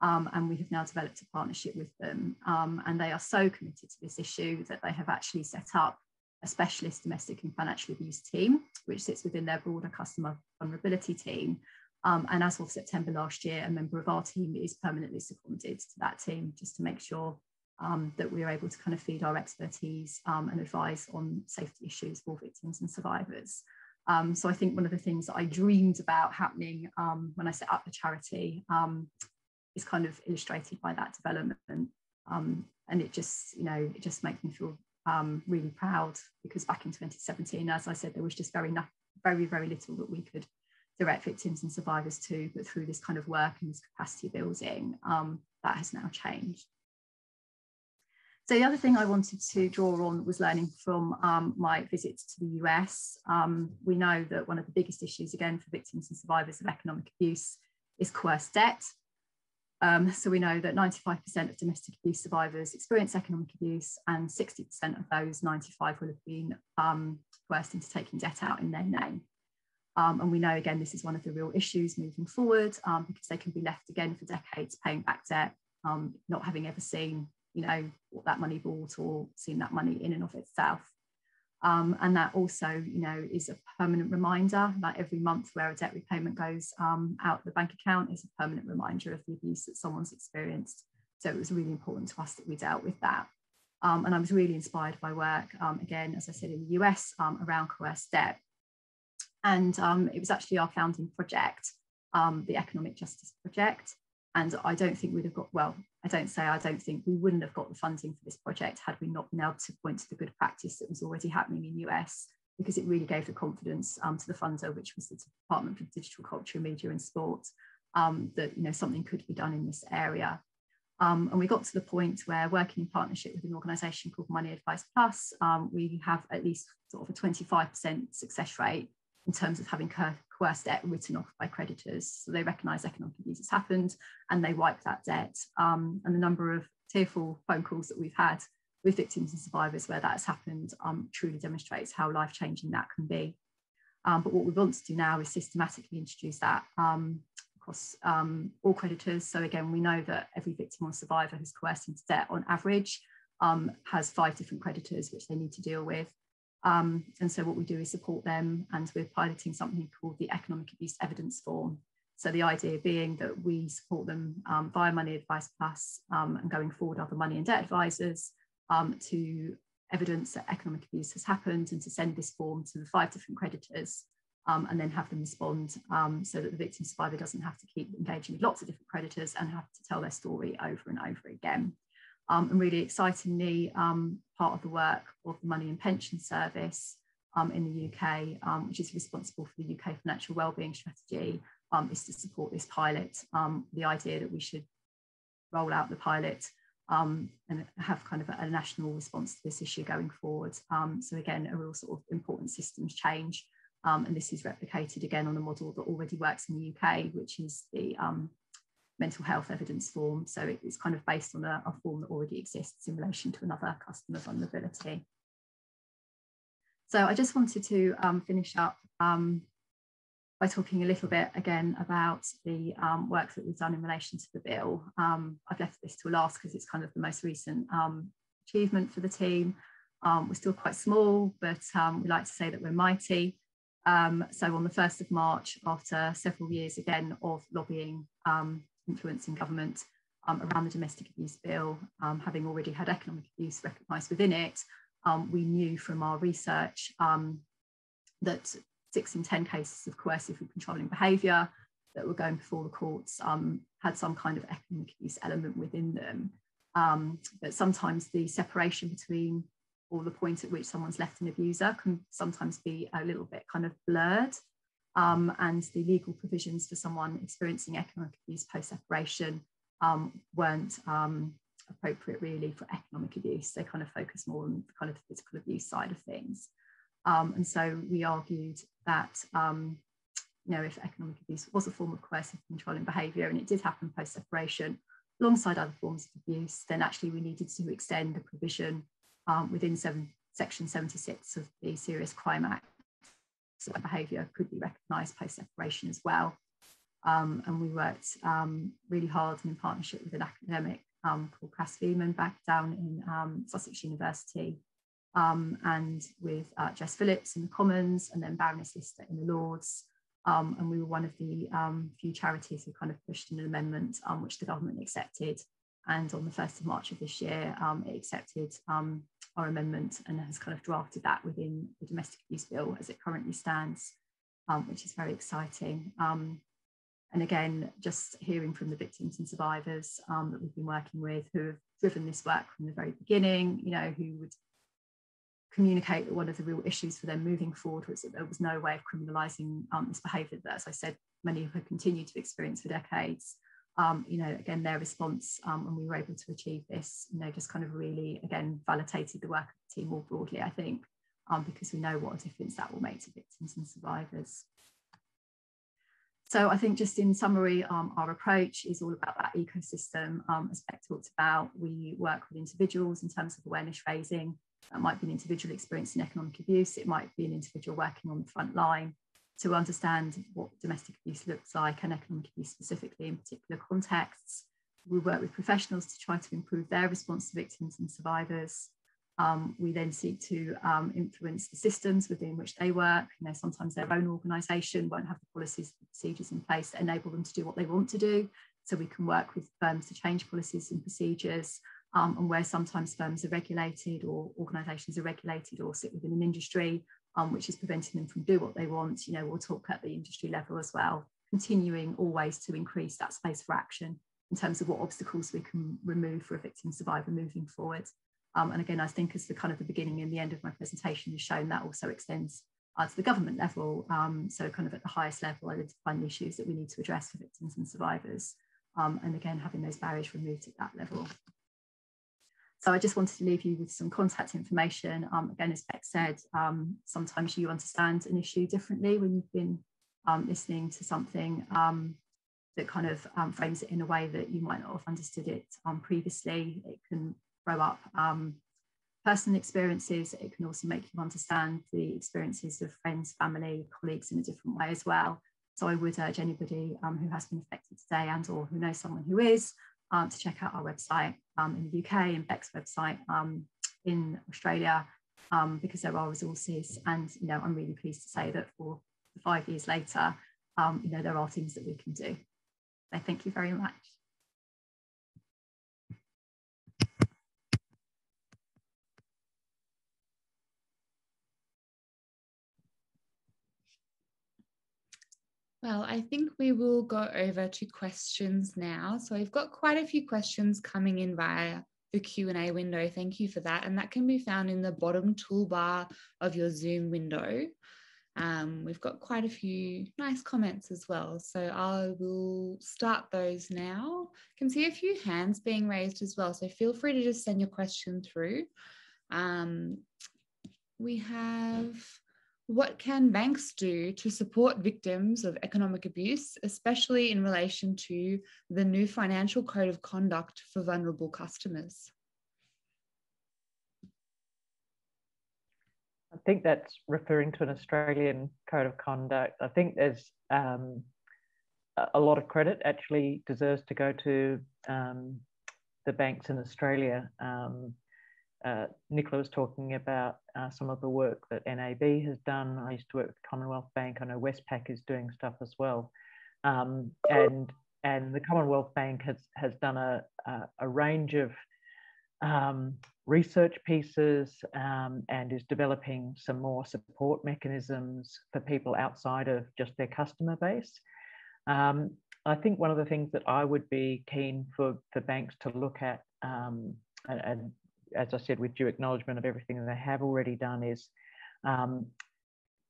um, and we have now developed a partnership with them. Um, and they are so committed to this issue that they have actually set up a specialist domestic and financial abuse team, which sits within their broader customer vulnerability team. Um, and as of September last year, a member of our team is permanently seconded to that team just to make sure um, that we're able to kind of feed our expertise um, and advise on safety issues for victims and survivors. Um, so I think one of the things that I dreamed about happening um, when I set up the charity um, is kind of illustrated by that development. And it just, you know, it just makes me feel really proud because back in 2017, as I said, there was just very, very, very little that we could direct victims and survivors too, but through this kind of work and this capacity building, um, that has now changed. So the other thing I wanted to draw on was learning from um, my visits to the US. Um, we know that one of the biggest issues, again, for victims and survivors of economic abuse is coerced debt. Um, so we know that 95% of domestic abuse survivors experience economic abuse and 60% of those 95 will have been um, coerced into taking debt out in their name. Um, and we know, again, this is one of the real issues moving forward um, because they can be left again for decades paying back debt, um, not having ever seen you know, what that money bought or seen that money in and of itself. Um, and that also, you know, is a permanent reminder that every month where a debt repayment goes um, out the bank account is a permanent reminder of the abuse that someone's experienced. So it was really important to us that we dealt with that. Um, and I was really inspired by work, um, again, as I said, in the US um, around coerced debt. And um, it was actually our founding project, the Economic Justice Project. And I don't think we'd have got, well, I don't say I don't think we wouldn't have got the funding for this project had we not been able to point to the good practice that was already happening in the US because it really gave the confidence um, to the funder, which was the Department for Digital Culture, Media and Sport, um, that you know something could be done in this area. Um, and we got to the point where working in partnership with an organisation called Money Advice Plus, um, we have at least sort of a 25% success rate in terms of having coerced debt written off by creditors. So they recognise economic abuse has happened and they wipe that debt. Um, and the number of tearful phone calls that we've had with victims and survivors where that has happened um, truly demonstrates how life changing that can be. Um, but what we want to do now is systematically introduce that um, across um, all creditors. So again, we know that every victim or survivor who's coerced into debt on average um, has five different creditors which they need to deal with. Um, and so what we do is support them and we're piloting something called the Economic Abuse Evidence Form. So the idea being that we support them um, via Money Advice Plus um, and going forward other money and debt advisors um, to evidence that economic abuse has happened and to send this form to the five different creditors um, and then have them respond um, so that the victim survivor doesn't have to keep engaging with lots of different creditors and have to tell their story over and over again. Um, and really excitingly, um, part of the work of the Money and Pension Service um, in the UK, um, which is responsible for the UK financial wellbeing strategy, um, is to support this pilot. Um, the idea that we should roll out the pilot and have kind of a, a, national response to this issue going forward. so again, a real sort of important systems change. and this is replicated again on a model that already works in the UK, which is the mental health evidence form. So it's kind of based on a, a form that already exists in relation to another customer vulnerability. So I just wanted to um, finish up um, by talking a little bit again about the um, work that we've done in relation to the bill. Um, I've left this to last because it's kind of the most recent um, achievement for the team. Um, we're still quite small, but we like to say that we're mighty. so on the 1st of March, after several years again of lobbying influencing government um, around the domestic abuse bill, um, having already had economic abuse recognised within it, um, we knew from our research um, that six in 10 cases of coercive and controlling behaviour that were going before the courts um, had some kind of economic abuse element within them. Um, but sometimes the separation between or the point at which someone's left an abuser can sometimes be a little bit kind of blurred um, and the legal provisions for someone experiencing economic abuse post separation um, weren't um, appropriate really for economic abuse. They kind of focus more on the kind of physical abuse side of things. Um, and so we argued that um, you know, if economic abuse was a form of coercive controlling behaviour and it did happen post separation alongside other forms of abuse, then actually we needed to extend the provision um, within seven, section 76 of the Serious Crime Act so behaviour could be recognised post separation as well. Um, and we worked um, really hard and in partnership with an academic um, called Cass Wiener back down in um, Sussex University um, and with uh, Jess Phillips in the Commons and then Baroness Lister in the Lords. Um, and we were one of the few charities who kind of pushed an amendment which the government accepted. And on the 1st of March of this year, it accepted our amendment and has kind of drafted that within the domestic abuse bill as it currently stands, um, which is very exciting. Um, and again, just hearing from the victims and survivors um, that we've been working with who have driven this work from the very beginning, you know, who would communicate that one of the real issues for them moving forward was that there was no way of criminalising um, this behaviour that, as I said, many have continued to experience for decades. Um, you know, again, their response um, and we were able to achieve this, you know, just kind of really, again, validated the work of the team more broadly, I think, um, because we know what a difference that will make to victims and survivors. So I think just in summary, um, our approach is all about that ecosystem. Um, as Beck talked about, we work with individuals in terms of awareness raising. That might be an individual experiencing economic abuse. It might be an individual working on the front line to understand what domestic abuse looks like and economic abuse specifically in particular contexts. We work with professionals to try to improve their response to victims and survivors. Um, we then seek to um, influence the systems within which they work. You know, sometimes their own organisation won't have the policies and procedures in place that enable them to do what they want to do. So we can work with firms to change policies and procedures. Um, and where sometimes firms are regulated or organisations are regulated or sit within an industry, um, which is preventing them from do what they want. You know, we'll talk at the industry level as well, continuing always to increase that space for action in terms of what obstacles we can remove for a victim survivor moving forward. Um, and again, I think as the kind of the beginning and the end of my presentation has shown, that also extends uh, to the government level. Um, so kind of at the highest level, identifying the issues that we need to address for victims and survivors. Um, and again, having those barriers removed at that level. So I just wanted to leave you with some contact information. Um, again, as Beck said, um, sometimes you understand an issue differently when you've been um, listening to something um, that kind of um, frames it in a way that you might not have understood it um, previously. It can throw up personal experiences. It can also make you understand the experiences of friends, family, colleagues in a different way as well. So I would urge anybody who has been affected today and or who knows someone who is to check out our website um, in the UK and Beck's website um, in Australia um, because there are resources. And you know, I'm really pleased to say that for five years later, um, you know, there are things that we can do. So thank you very much. Well, I think we will go over to questions now. So we've got quite a few questions coming in via the Q&A window. Thank you for that. And that can be found in the bottom toolbar of your Zoom window. Um, we've got quite a few nice comments as well. So I will start those now. I can see a few hands being raised as well. So feel free to just send your question through. Um, we have what can banks do to support victims of economic abuse, especially in relation to the new financial code of conduct for vulnerable customers? I think that's referring to an Australian code of conduct. I think there's um, a lot of credit actually deserves to go to um, the banks in Australia. Um, uh, Nicola was talking about uh, some of the work that NAB has done. I used to work with Commonwealth Bank. I know Westpac is doing stuff as well. Um, and, and the Commonwealth Bank has, has done a, a, a range of um, research pieces um, and is developing some more support mechanisms for people outside of just their customer base. Um, I think one of the things that I would be keen for, for banks to look at um, and, and, as I said, with due acknowledgement of everything they have already done, is um,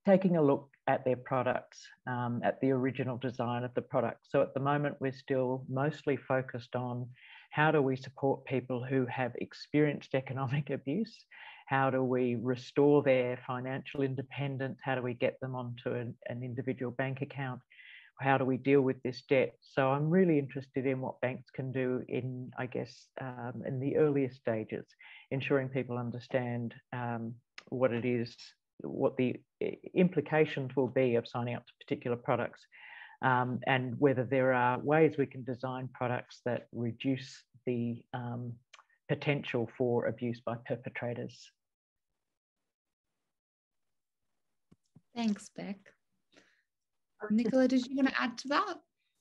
taking a look at their products, um, at the original design of the product. So at the moment, we're still mostly focused on how do we support people who have experienced economic (laughs) abuse? How do we restore their financial independence? How do we get them onto an, an individual bank account? How do we deal with this debt? So I'm really interested in what banks can do in, I guess, um, in the earliest stages, ensuring people understand um, what it is, what the implications will be of signing up to particular products, um, and whether there are ways we can design products that reduce the um, potential for abuse by perpetrators. Thanks, Beck. Nicola, did you want to add to that?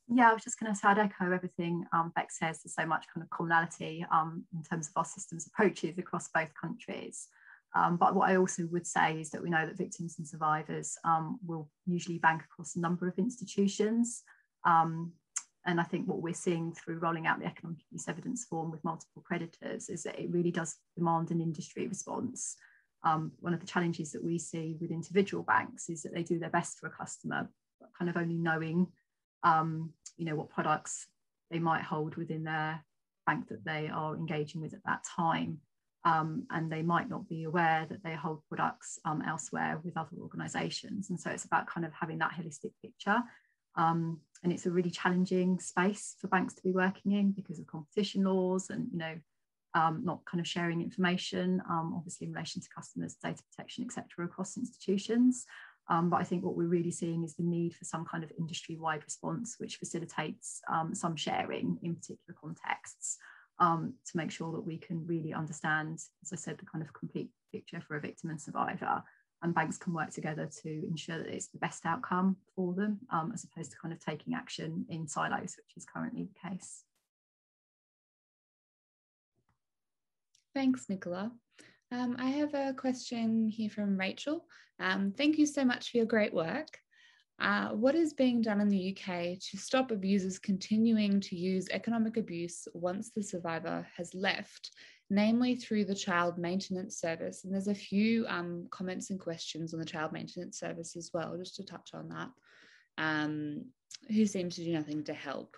Yeah, I was just going to say I'd echo everything um, Beck says. There's so much kind of commonality um, in terms of our systems approaches across both countries. Um, but what I also would say is that we know that victims and survivors um, will usually bank across a number of institutions. Um, and I think what we're seeing through rolling out the economic abuse evidence form with multiple creditors is that it really does demand an industry response. Um, one of the challenges that we see with individual banks is that they do their best for a customer, kind of only knowing, um, you know, what products they might hold within their bank that they are engaging with at that time. Um, and they might not be aware that they hold products um, elsewhere with other organisations. And so it's about kind of having that holistic picture. Um, and it's a really challenging space for banks to be working in because of competition laws and you know um, not kind of sharing information, um, obviously in relation to customers, data protection, etc., across institutions. Um, but I think what we're really seeing is the need for some kind of industry-wide response, which facilitates um, some sharing in particular contexts um, to make sure that we can really understand, as I said, the kind of complete picture for a victim and survivor. And banks can work together to ensure that it's the best outcome for them, um, as opposed to kind of taking action in silos, which is currently the case. Thanks, Nicola. Um, I have a question here from Rachel. Um, thank you so much for your great work. Uh, what is being done in the UK to stop abusers continuing to use economic abuse once the survivor has left, namely through the child maintenance service? And there's a few um, comments and questions on the child maintenance service as well, just to touch on that, um, who seem to do nothing to help.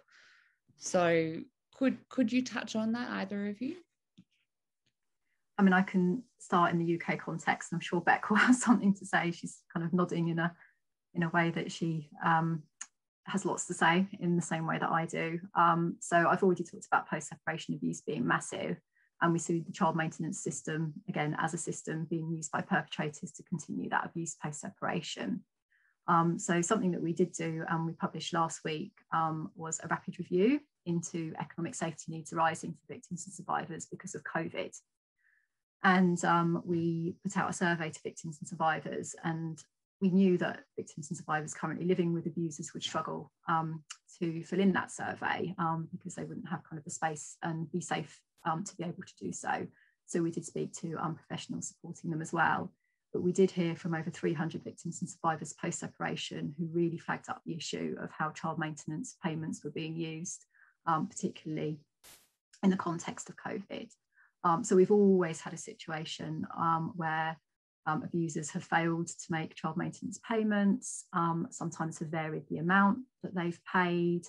So could could you touch on that, either of you? I mean, I can start in the UK context. I'm sure Beck will (laughs) have something to say. She's kind of nodding in a in a way that she um, has lots to say in the same way that I do. Um, so I've already talked about post-separation abuse being massive, and we see the child maintenance system again as a system being used by perpetrators to continue that abuse post-separation. Um, so something that we did do and we published last week um, was a rapid review into economic safety needs arising for victims and survivors because of COVID. And um, we put out a survey to victims and survivors, and we knew that victims and survivors currently living with abusers would struggle um, to fill in that survey um, because they wouldn't have kind of the space and be safe um, to be able to do so. So we did speak to um, professionals supporting them as well. But we did hear from over 300 victims and survivors post separation who really flagged up the issue of how child maintenance payments were being used, particularly in the context of COVID. Um, so we've always had a situation um, where um, abusers have failed to make child maintenance payments, um, sometimes have varied the amount that they've paid,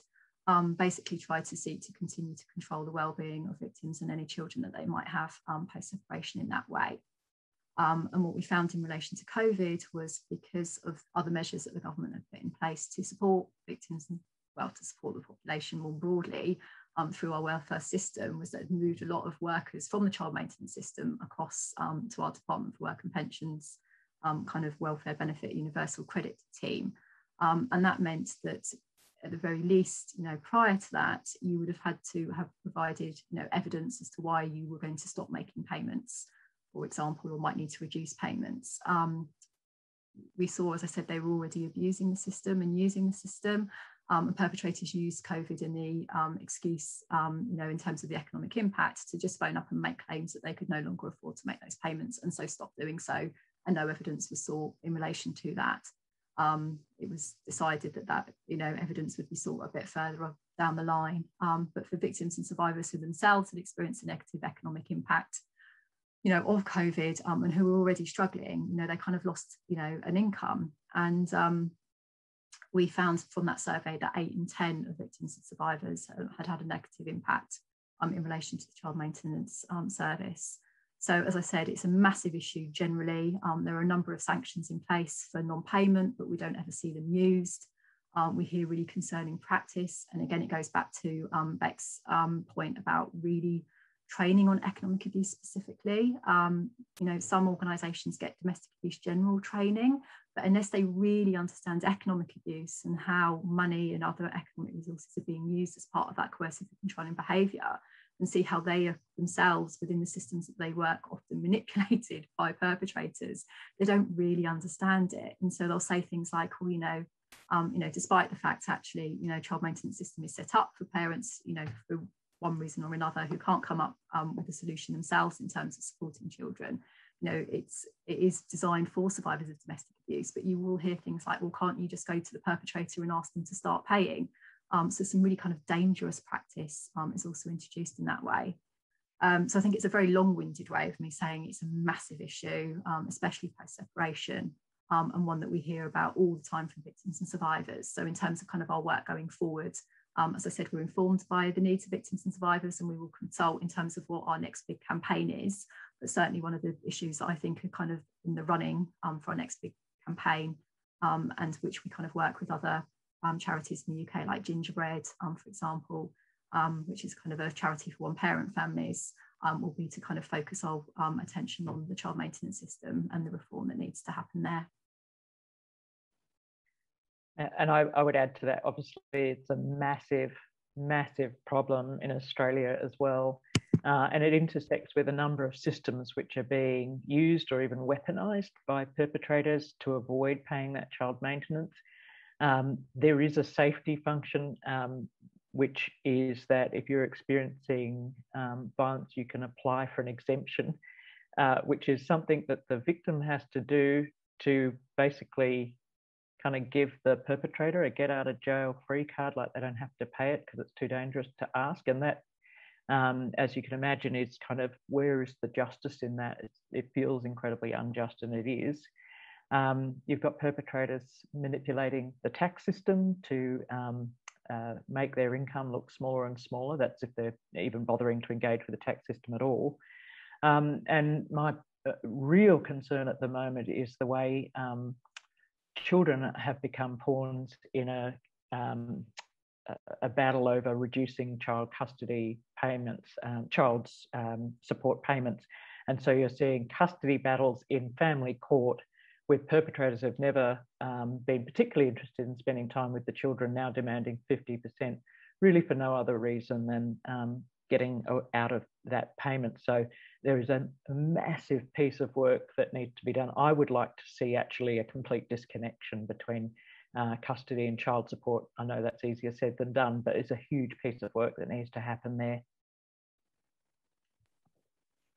um, basically tried to seek to continue to control the well-being of victims and any children that they might have um, post-separation in that way. and what we found in relation to COVID was because of other measures that the government had put in place to support victims and well, to support the population more broadly, um, through our welfare system was that moved a lot of workers from the child maintenance system across um, to our Department for Work and Pensions um, kind of welfare benefit universal credit team. Um, and that meant that at the very least, you know, prior to that, you would have had to have provided, you know, evidence as to why you were going to stop making payments, for example, or might need to reduce payments. Um, we saw, as I said, they were already abusing the system and using the system. Um, and perpetrators use COVID in the um, excuse, um, you know, in terms of the economic impact, to just phone up and make claims that they could no longer afford to make those payments, and so stop doing so. And no evidence was sought in relation to that. Um, it was decided that that, you know, evidence would be sought a bit further down the line. Um, but for victims and survivors who themselves had experienced a negative economic impact, you know, of COVID um, and who were already struggling, you know, they kind of lost, you know, an income and we found from that survey that eight in 10 of victims and survivors had had a negative impact um, in relation to the child maintenance um, service. So, as I said, it's a massive issue generally. Um, there are a number of sanctions in place for non payment, but we don't ever see them used. Um, we hear really concerning practice. And again, it goes back to um, Beck's um, point about really training on economic abuse specifically. Um, you know, some organisations get domestic abuse general training, but unless they really understand economic abuse and how money and other economic resources are being used as part of that coercive controlling behaviour, and see how they are themselves within the systems that they work often (laughs) manipulated by perpetrators, they don't really understand it. And so they'll say things like, well, you know, um, you know, despite the fact actually, you know, child maintenance system is set up for parents, you know, for one reason or another who can't come up um, with a solution themselves in terms of supporting children you know it's it is designed for survivors of domestic abuse but you will hear things like well can't you just go to the perpetrator and ask them to start paying um, so some really kind of dangerous practice um, is also introduced in that way um, so I think it's a very long-winded way of me saying it's a massive issue, um, especially post-separation, um, and one that we hear about all the time from victims and survivors. So in terms of kind of our work going forward, Um, as I said, we're informed by the needs of victims and survivors, and we will consult in terms of what our next big campaign is. But certainly, one of the issues that I think are kind of in the running um, for our next big campaign, um, and which we kind of work with other um, charities in the UK, like Gingerbread, um, for example, um, which is kind of a charity for one parent families, will be to kind of focus our attention on the child maintenance system and the reform that needs to happen there. And I, I would add to that, obviously, it's a massive, massive problem in Australia as well. Uh, and it intersects with a number of systems which are being used or even weaponized by perpetrators to avoid paying that child maintenance. Um, there is a safety function, um, which is that if you're experiencing um, violence, you can apply for an exemption, uh, which is something that the victim has to do to basically kind of give the perpetrator a get out of jail free card, like they don't have to pay it because it's too dangerous to ask. And that, um, as you can imagine, is kind of where is the justice in that? It's, it feels incredibly unjust, and it is. Um, you've got perpetrators manipulating the tax system to um, uh, make their income look smaller and smaller. That's if they're even bothering to engage with the tax system at all. Um, and my uh, real concern at the moment is the way um, children have become pawns in a, um, a battle over reducing child custody payments, um, child's um, support payments. And so you're seeing custody battles in family court with perpetrators who've never um, been particularly interested in spending time with the children now demanding 50%, really for no other reason than um, getting out of that payment. So there is a, massive piece of work that needs to be done. I would like to see actually a complete disconnection between uh, custody and child support. I know that's easier said than done, but it's a huge piece of work that needs to happen there.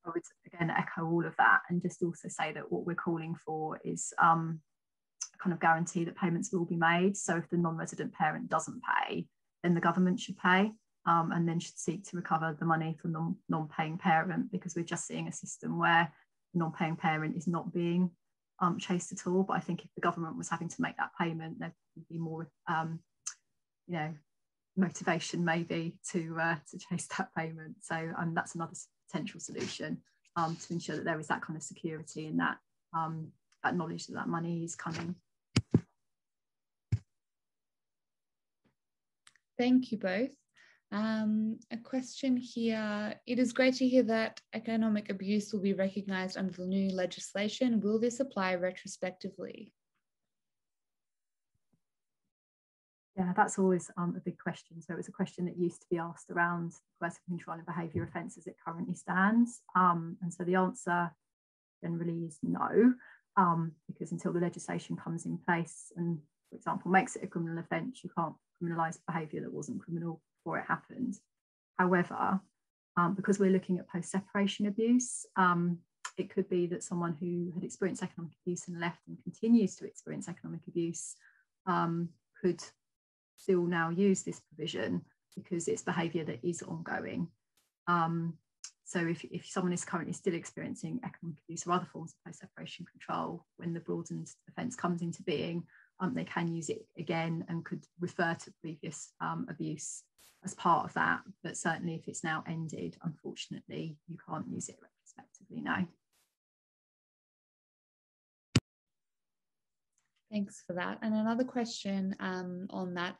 I would again echo all of that and just also say that what we're calling for is um, kind of guarantee that payments will be made. So if the non-resident parent doesn't pay, then the government should pay um, and then should seek to recover the money from the non-paying parent because we're just seeing a system where the non-paying parent is not being um, chased at all. But I think if the government was having to make that payment, there would be more, um, you know, motivation maybe to uh, to chase that payment. So um, that's another potential solution um, to ensure that there is that kind of security and that um, that knowledge that that money is coming. Thank you both. Um, a question here. It is great to hear that economic abuse will be recognised under the new legislation. Will this apply retrospectively? Yeah, that's always um, a big question. So it was a question that used to be asked around coercive control and behaviour offence as it currently stands. Um, and so the answer generally is no, um, because until the legislation comes in place and, for example, makes it a criminal offence, you can't criminalise behaviour that wasn't criminal before it happened. However, um, because we're looking at post separation abuse, um, it could be that someone who had experienced economic abuse and left and continues to experience economic abuse um, could still now use this provision because it's behaviour that is ongoing. Um, so if, if someone is currently still experiencing economic abuse or other forms of post separation control, when the broadened offence comes into being, um, they can use it again and could refer to previous um, abuse as part of that. But certainly, if it's now ended, unfortunately, you can't use it retrospectively now. Thanks for that. And another question um, on that.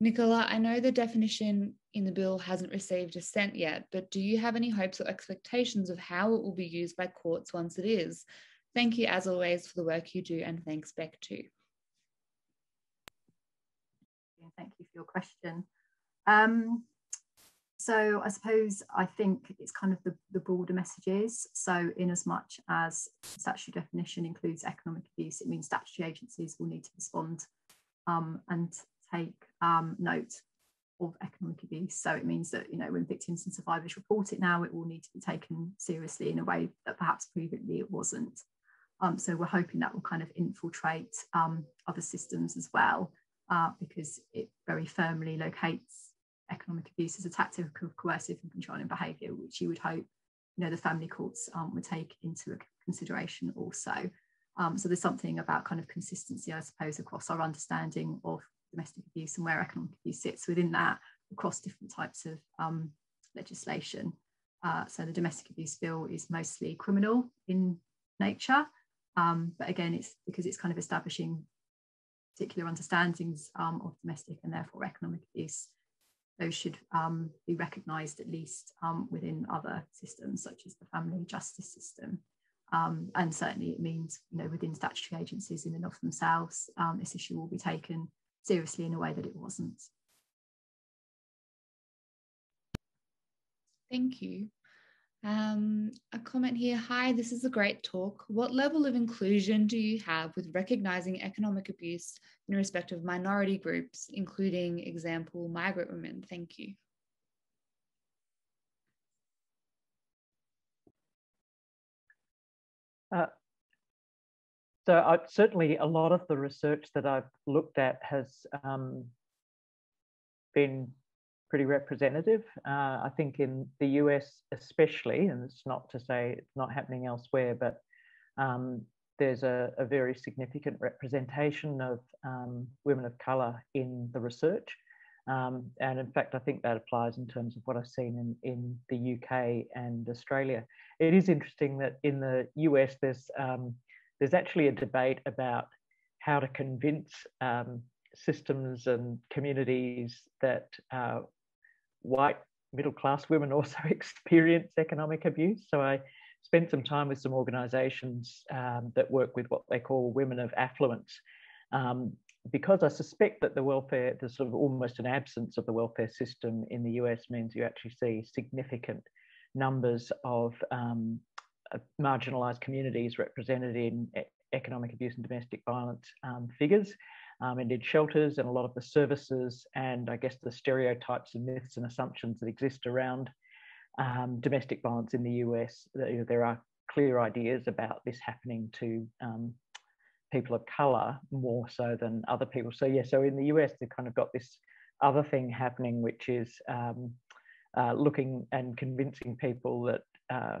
Nicola, I know the definition in the bill hasn't received assent yet, but do you have any hopes or expectations of how it will be used by courts once it is? Thank you, as always, for the work you do, and thanks, Beck, too. Thank you for your question. Um, so I suppose I think it's kind of the, the broader messages. So in as much as statutory definition includes economic abuse, it means statutory agencies will need to respond um, and take um, note of economic abuse. So it means that, you know, when victims and survivors report it now, it will need to be taken seriously in a way that perhaps previously it wasn't. Um, so we're hoping that will kind of infiltrate um, other systems as well, uh, because it very firmly locates economic abuse as a tactic of coercive and controlling behaviour, which you would hope you know the family courts um, would take into consideration also. Um, so there's something about kind of consistency, I suppose, across our understanding of domestic abuse and where economic abuse sits within that, across different types of um, legislation. Uh, so the domestic abuse bill is mostly criminal in nature, um, but again, it's because it's kind of establishing particular understandings um, of domestic and therefore economic abuse. Those should um, be recognised at least um, within other systems, such as the family justice system. Um, and certainly it means, you know, within statutory agencies in and of themselves, um, this issue will be taken seriously in a way that it wasn't. Thank you. Um, a comment here Hi, this is a great talk. What level of inclusion do you have with recognizing economic abuse in respect of minority groups, including, example, migrant women? Thank you. Uh, so I, certainly a lot of the research that I've looked at has um, been pretty representative. Uh, I think in the US especially, and it's not to say it's not happening elsewhere, but um, there's a, a, very significant representation of um, women of colour in the research. Um, and in fact, I think that applies in terms of what I've seen in, in the UK and Australia. It is interesting that in the US, there's, um, there's actually a debate about how to convince um, systems and communities that uh, white middle class women also (laughs) experience economic abuse. So I spent some time with some organisations um, that work with what they call women of affluence. Um, because I suspect that the welfare, there's sort of almost an absence of the welfare system in the US means you actually see significant numbers of um, uh, marginalised communities represented in economic abuse and domestic violence um, figures um, and in shelters and a lot of the services and I guess the stereotypes and myths and assumptions that exist around um, domestic violence in the US. There are clear ideas about this happening to um, people of color more so than other people. So yeah, so in the US they've kind of got this other thing happening, which is um, uh, looking and convincing people that uh,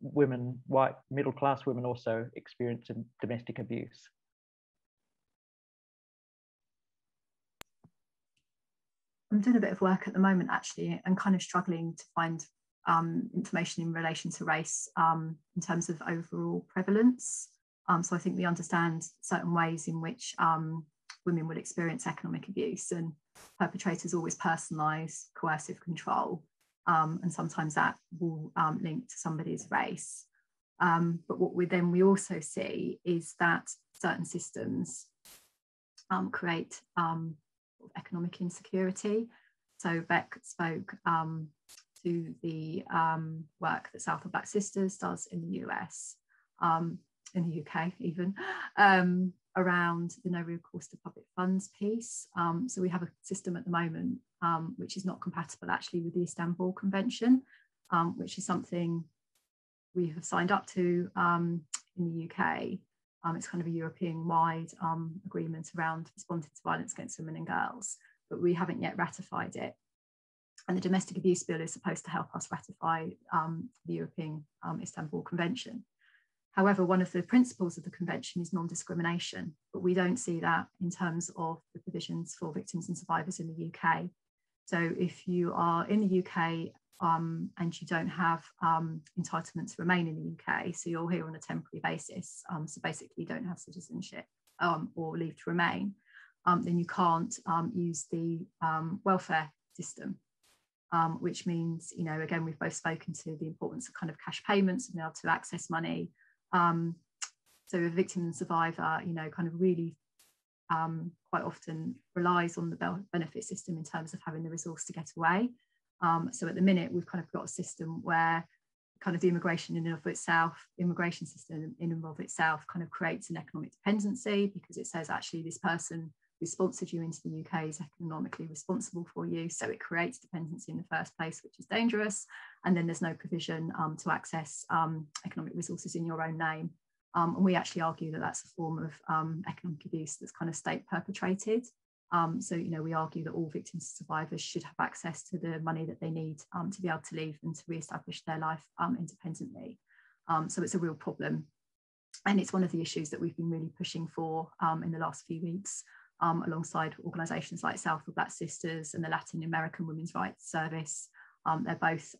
women, white middle class women, also experience domestic abuse. I'm doing a bit of work at the moment actually and kind of struggling to find um, information in relation to race um, in terms of overall prevalence. Um, so I think we understand certain ways in which um, women will experience economic abuse and perpetrators always personalise coercive control. Um, and sometimes that will um, link to somebody's race. but what we then we also see is that certain systems create economic insecurity. So Beck spoke um, to the um, work that Southall Black Sisters does in the US, um, in the UK even, (gasps) um, around the no recourse to public funds piece. Um, so we have a system at the moment um, which is not compatible actually with the Istanbul Convention, which is something we have signed up to in the UK um, it's kind of a European wide um, agreement around responding to violence against women and girls, but we haven't yet ratified it. And the domestic abuse bill is supposed to help us ratify um, the European um, Istanbul Convention. However, one of the principles of the convention is non-discrimination, but we don't see that in terms of the provisions for victims and survivors in the UK. So if you are in the UK um, and you don't have um, entitlement to remain in the UK, so you're here on a temporary basis, um, so basically you don't have citizenship um, or leave to remain, um, then you can't um, use the welfare system, which means, you know, again, we've both spoken to the importance of kind of cash payments and being able to access money. so a victim and survivor, you know, kind of really quite often relies on the benefit system in terms of having the resource to get away. Um, so at the minute, we've kind of got a system where kind of the immigration in and of itself, immigration system in and of itself kind of creates an economic dependency because it says actually this person who sponsored you into the UK is economically responsible for you. So it creates dependency in the first place, which is dangerous. And then there's no provision um, to access um, economic resources in your own name. Um, and we actually argue that that's a form of um, economic abuse that's kind of state perpetrated. Um, so, you know, we argue that all victims and survivors should have access to the money that they need um, to be able to leave and to re-establish their life um, independently. Um, so it's a real problem. And it's one of the issues that we've been really pushing for um, in the last few weeks um, alongside organisations like Southall Black Sisters and the Latin American Women's Rights Service. They're both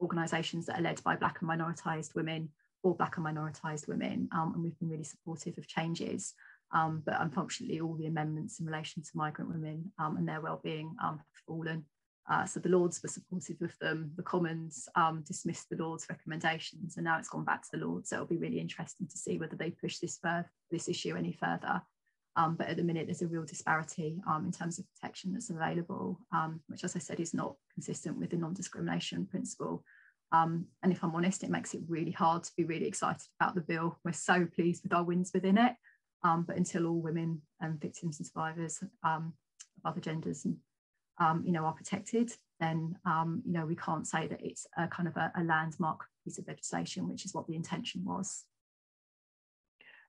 organisations that are led by Black and minoritised women or Black and minoritised women, and we've been really supportive of changes. Um, but unfortunately, all the amendments in relation to migrant women um, and their well-being have fallen. Uh, so the Lords were supportive of them. The Commons um, dismissed the Lords' recommendations, and now it's gone back to the Lords. So it'll be really interesting to see whether they push this further, this issue any further. Um, but at the minute, there's a real disparity um, in terms of protection that's available, um, which, as I said, is not consistent with the non-discrimination principle. Um, and if I'm honest, it makes it really hard to be really excited about the bill. We're so pleased with our wins within it, um, but until all women and victims and survivors um, of other genders and um, you know, are protected, then um, you know we can't say that it's a kind of a, a landmark piece of legislation, which is what the intention was.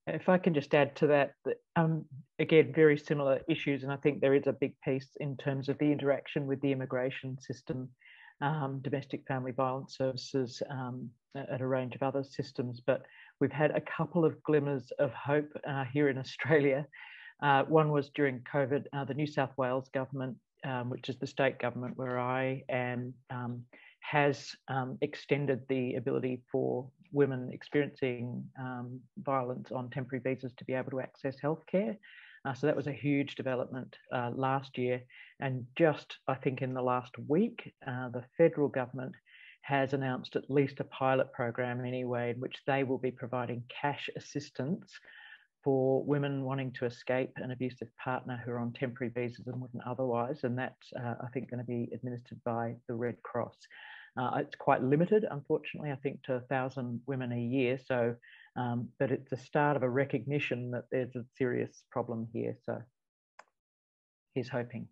If I can just add to that, um, again, very similar issues, and I think there is a big piece in terms of the interaction with the immigration system, um, domestic family violence services, um, and a range of other systems. But we've had a couple of glimmers of hope uh, here in (laughs) Australia. Uh, one was during COVID, uh, the New South Wales government um, which is the state government where I am, um, has um, extended the ability for women experiencing um, violence on temporary visas to be able to access healthcare. Uh, so that was a huge development uh, last year. And just, I think, in the last week, uh, the federal government has announced at least a pilot program anyway, in which they will be providing cash assistance for women wanting to escape an abusive partner who are on temporary visas and wouldn't otherwise. And that's, uh, I think, going to be administered by the Red Cross. Uh, it's quite limited, unfortunately, I think to a thousand women a year. So, um, but it's the start of a recognition that there's a serious problem here. So he's hoping.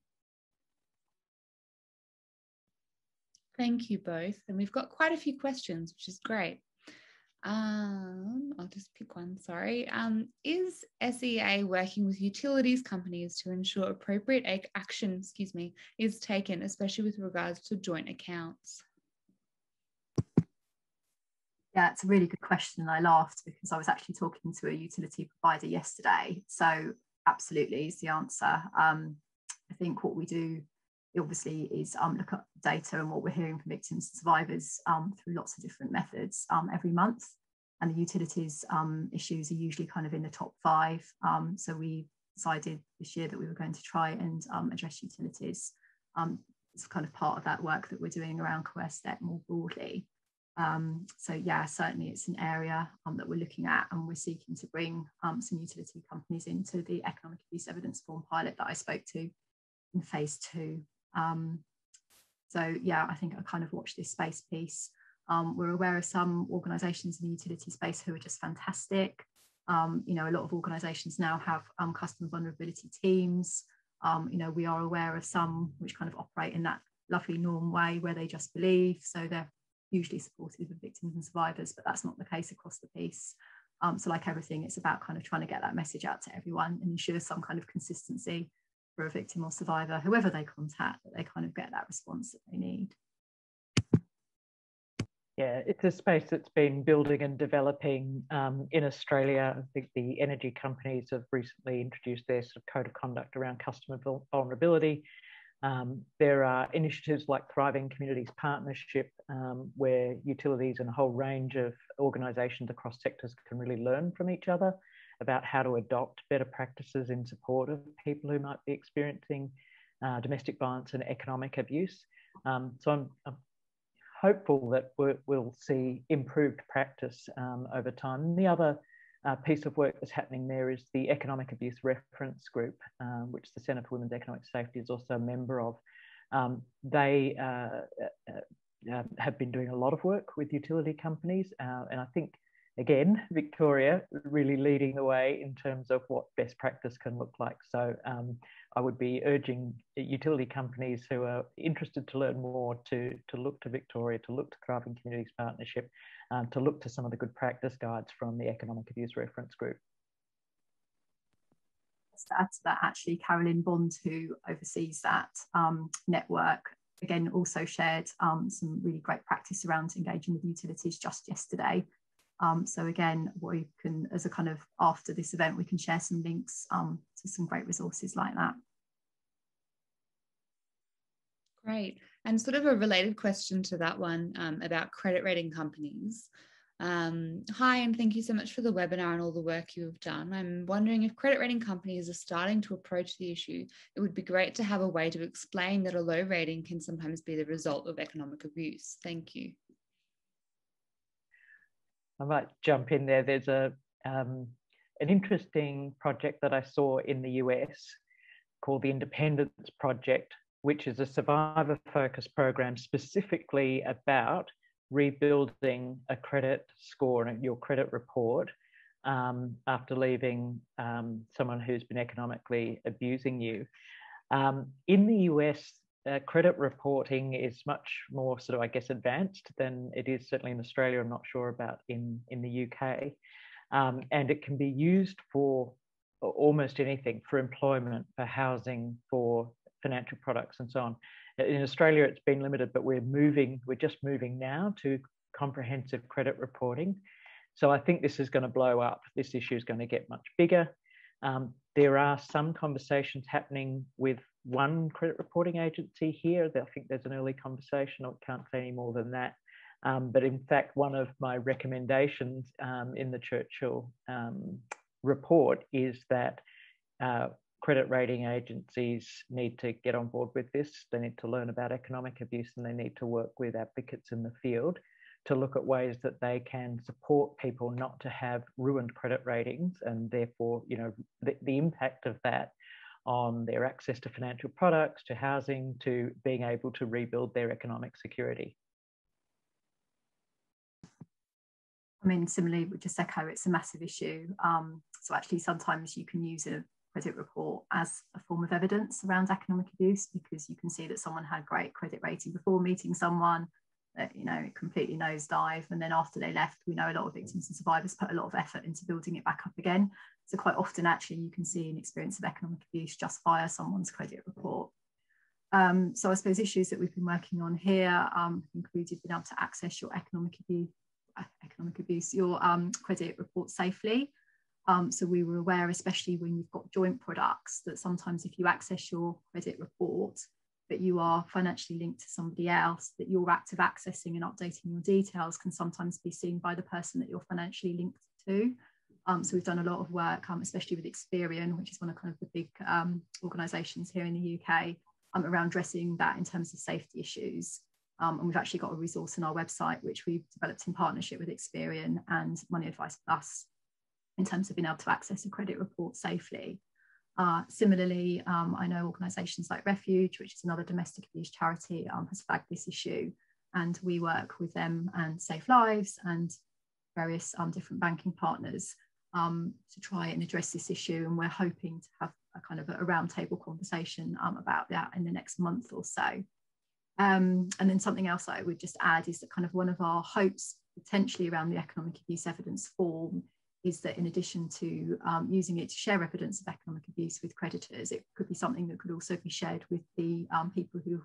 Thank you both. And we've got quite a few questions, which is great. Um, I'll just pick one, sorry. Um, is SEA working with utilities companies to ensure appropriate action, excuse me, is taken, especially with regards to joint accounts? Yeah, it's a really good question. And I laughed because I was actually talking to a utility provider yesterday. So absolutely is the answer. Um, I think what we do obviously is um, look at data and what we're hearing from victims and survivors um, through lots of different methods um, every month. And the utilities um, issues are usually kind of in the top five. Um, so we decided this year that we were going to try and um, address utilities. it's kind of part of that work that we're doing around debt more broadly. so yeah, certainly it's an area that we're looking at and we're seeking to bring some utility companies into the economic abuse evidence form pilot that I spoke to in phase two. Um, so yeah, I think I kind of watched this space piece. Um, we're aware of some organisations in the utility space who are just fantastic. Um, you know, a lot of organisations now have um, customer vulnerability teams. Um, you know, we are aware of some which kind of operate in that lovely norm way where they just believe. So they're usually supportive of victims and survivors, but that's not the case across the piece. Um, so like everything, it's about kind of trying to get that message out to everyone and ensure some kind of consistency for a victim or survivor, whoever they contact, that they kind of get that response that they need. Yeah, it's a space that's been building and developing um, in Australia. I think the energy companies have recently introduced their sort of code of conduct around customer vulnerability. Um, there are initiatives like Thriving Communities Partnership, um, where utilities and a whole range of organisations across sectors can really learn from each other about how to adopt better practices in support of people who might be experiencing uh, domestic violence and economic abuse. Um, so I'm, I'm, hopeful that we will see improved practice um, over time. And the other uh, piece of work that's happening there is the Economic Abuse Reference Group, um, which the Centre for Women's Economic Safety is also a member of. Um, they uh, uh, uh, have been doing a lot of work with utility companies, and I think again, Victoria really leading the way in terms of what best practice can look like. So um, I would be urging utility companies who are interested to learn more to, to look to Victoria, to look to Thriving Communities Partnership, um, to look to some of the good practice guides from the Economic Abuse Reference Group. To add to that, actually, Carolyn Bond, who oversees that um, network, again also shared um, some really great practice around engaging with utilities just yesterday Um, so again, we can, as a kind of after this event, we can share some links um, to some great resources like that. Great. And sort of a related question to that one um, about credit rating companies. Um, hi, and thank you so much for the webinar and all the work you have done. I'm wondering if credit rating companies are starting to approach the issue, it would be great to have a way to explain that a low rating can sometimes be the result of economic abuse. Thank you. I might jump in there. There's a um, an interesting project that I saw in the US called the Independence Project, which is a survivor focused program specifically about rebuilding a credit score and your credit report um, after leaving um, someone who's been economically abusing you. Um, in the US, uh, credit reporting is much more sort of, I guess, advanced than it is certainly in Australia. I'm not sure about in, in the UK. Um, and it can be used for almost anything for employment, for housing, for financial products, and so on. In Australia, it's been limited, but we're moving, we're just moving now to comprehensive credit reporting. So I think this is going to blow up. This issue is going to get much bigger. Um, there are some conversations happening with one credit reporting agency here. I think there's an early conversation. I can't say any more than that. Um, but in fact, one of my recommendations um, in the Churchill um, report is that uh, credit rating agencies need to get on board with this. They need to learn about economic abuse and they need to work with advocates in the field to look at ways that they can support people not to have ruined credit ratings and therefore, you know, the, the impact of that on their access to financial products, to housing, to being able to rebuild their economic security. I mean, similarly, with just echo it's a massive issue. Um, so actually, sometimes you can use a credit report as a form of evidence around economic abuse because you can see that someone had great credit rating before meeting someone that you know it completely nosedive. And then after they left we know a lot of victims and survivors put a lot of effort into building it back up again. So quite often actually you can see an experience of economic abuse just via someone's credit report. Um, so I suppose issues that we've been working on here um, included being able to access your economic abuse, economic abuse, your um, credit report safely. Um, so we were aware, especially when you've got joint products, that sometimes if you access your credit report, that you are financially linked to somebody else, that your act of accessing and updating your details can sometimes be seen by the person that you're financially linked to. Um, so we've done a lot of work, um, especially with Experian, which is one of kind of the big um, organisations here in the UK, um, around addressing that in terms of safety issues. Um, and we've actually got a resource on our website, which we've developed in partnership with Experian and Money Advice Plus in terms of being able to access a credit report safely. Uh, similarly, um, I know organisations like Refuge, which is another domestic abuse charity, um, has flagged this issue, and we work with them and Safe Lives and various um, different banking partners um, to try and address this issue. And we're hoping to have a kind of a roundtable conversation um, about that in the next month or so. Um, and then something else I would just add is that kind of one of our hopes potentially around the economic abuse evidence form is that in addition to um, using it to share evidence of economic abuse with creditors, it could be something that could also be shared with the um, people who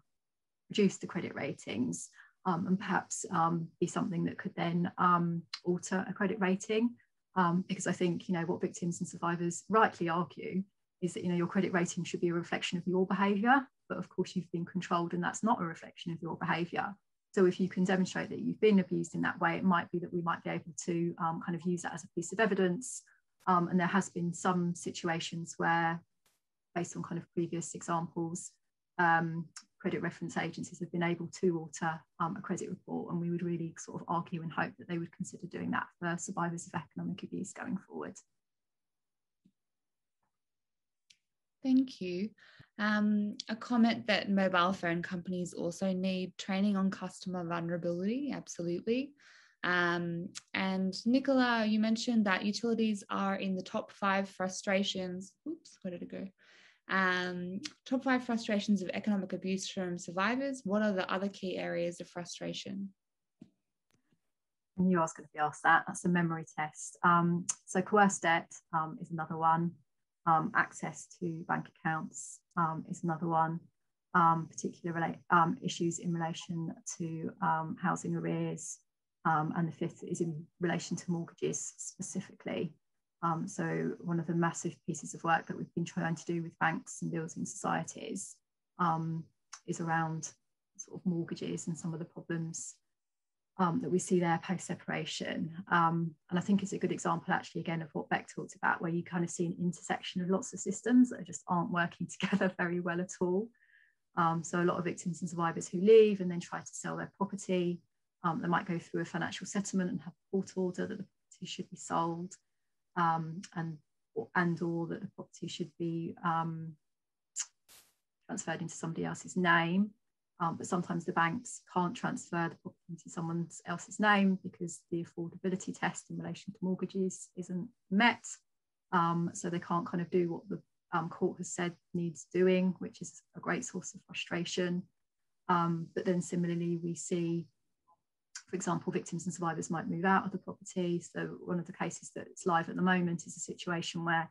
produce the credit ratings um, and perhaps um, be something that could then um, alter a credit rating. Um, because I think, you know, what victims and survivors rightly argue is that, you know, your credit rating should be a reflection of your behaviour, but of course you've been controlled and that's not a reflection of your behaviour. So if you can demonstrate that you've been abused in that way, it might be that we might be able to um, kind of use that as a piece of evidence. Um, and there has been some situations where, based on kind of previous examples, um, credit reference agencies have been able to alter um, a credit report. And we would really sort of argue and hope that they would consider doing that for survivors of economic abuse going forward. Thank you. Um, a comment that mobile phone companies also need training on customer vulnerability, absolutely. Um, and Nicola, you mentioned that utilities are in the top five frustrations. Oops, where did it go? Um, top five frustrations of economic abuse from survivors. What are the other key areas of frustration? I knew I was going to be asked that. That's a memory test. Um, so coerced debt um, is another one. Um, access to bank accounts um, is another one. Um, particular um, issues in relation to um, housing arrears, um, and the fifth is in relation to mortgages specifically. So one of the massive pieces of work that we've been trying to do with banks and building societies is around sort of mortgages and some of the problems um, that we see there post separation. Um, and I think it's a good example, actually, again, of what Beck talked about, where you kind of see an intersection of lots of systems that just aren't working (laughs) together very well at all. Um, so a lot of victims and survivors who leave and then try to sell their property, um, they might go through a financial settlement and have a court order that the property should be sold, um, and or, and or that the property should be um, transferred into somebody else's name. Um, but sometimes the banks can't transfer the property into someone else's name because the affordability test in relation to mortgages isn't met. Um, so they can't kind of do what the um, court has said needs doing, which is a great source of frustration. Um, but then similarly, we see, for example, victims and survivors might move out of the property. So one of the cases that's live at the moment is a situation where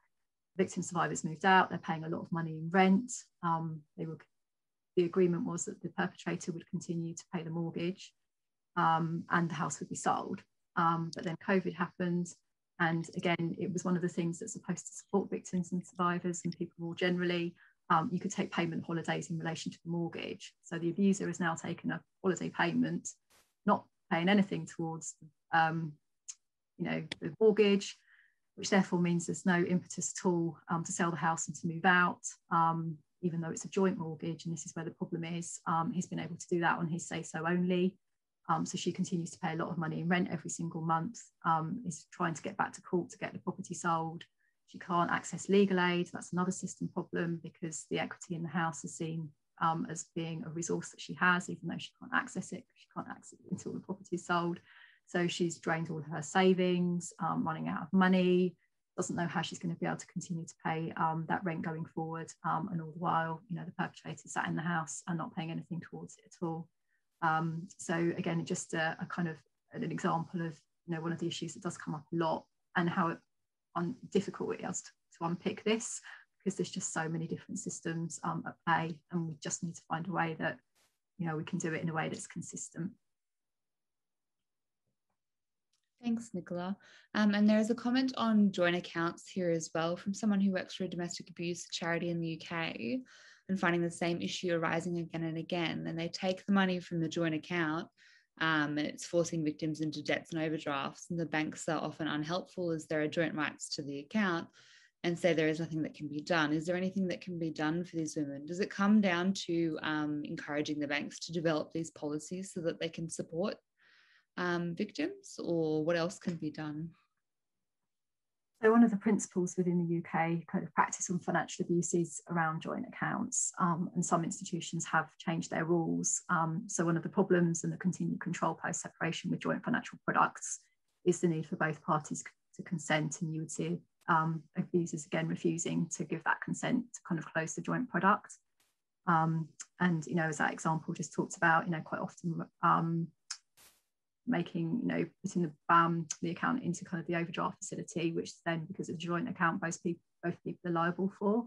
victim survivors moved out, they're paying a lot of money in rent. Um, they were the agreement was that the perpetrator would continue to pay the mortgage um, and the house would be sold. Um, but then COVID happened. And again, it was one of the things that's supposed to support victims and survivors and people more generally. Um, you could take payment holidays in relation to the mortgage. So the abuser has now taken a holiday payment, not paying anything towards, um, you know, the mortgage, which therefore means there's no impetus at all um, to sell the house and to move out. Even though it's a joint mortgage, and this is where the problem is, um, he's been able to do that on his say so only. Um, so she continues to pay a lot of money in rent every single month, um, is trying to get back to court to get the property sold. She can't access legal aid. That's another system problem because the equity in the house is seen um, as being a resource that she has, even though she can't access it. She can't access it until the property is sold. So she's drained all her savings, um, running out of money doesn't know how she's going to be able to continue to pay um, that rent going forward. Um, and all the while, you know, the perpetrator sat in the house and not paying anything towards it at all. Um, so again, just a, a, kind of an example of, you know, one of the issues that does come up a lot and how it, on, difficult it is to, to unpick this because there's just so many different systems um, at play and we just need to find a way that, you know, we can do it in a way that's consistent. Thanks, Nicola. Um, and there's a comment on joint accounts here as well from someone who works for a domestic abuse charity in the UK and finding the same issue arising again and again. And they take the money from the joint account um, and it's forcing victims into debts and overdrafts. And the banks are often unhelpful as there are joint rights to the account and say there is nothing that can be done. Is there anything that can be done for these women? Does it come down to um, encouraging the banks to develop these policies so that they can support um, victims, or what else can be done? So one of the principles within the UK kind of practice on financial abuse is around joint accounts, um, and some institutions have changed their rules. Um, so one of the problems and the continued control post separation with joint financial products is the need for both parties to consent, and you would see um, abusers again refusing to give that consent to kind of close the joint product. Um, and you know, as that example just talked about, you know, quite often um, making, you know, putting the um, the account into kind of the overdraft facility, which then, because it's a joint account, both people both people are liable for.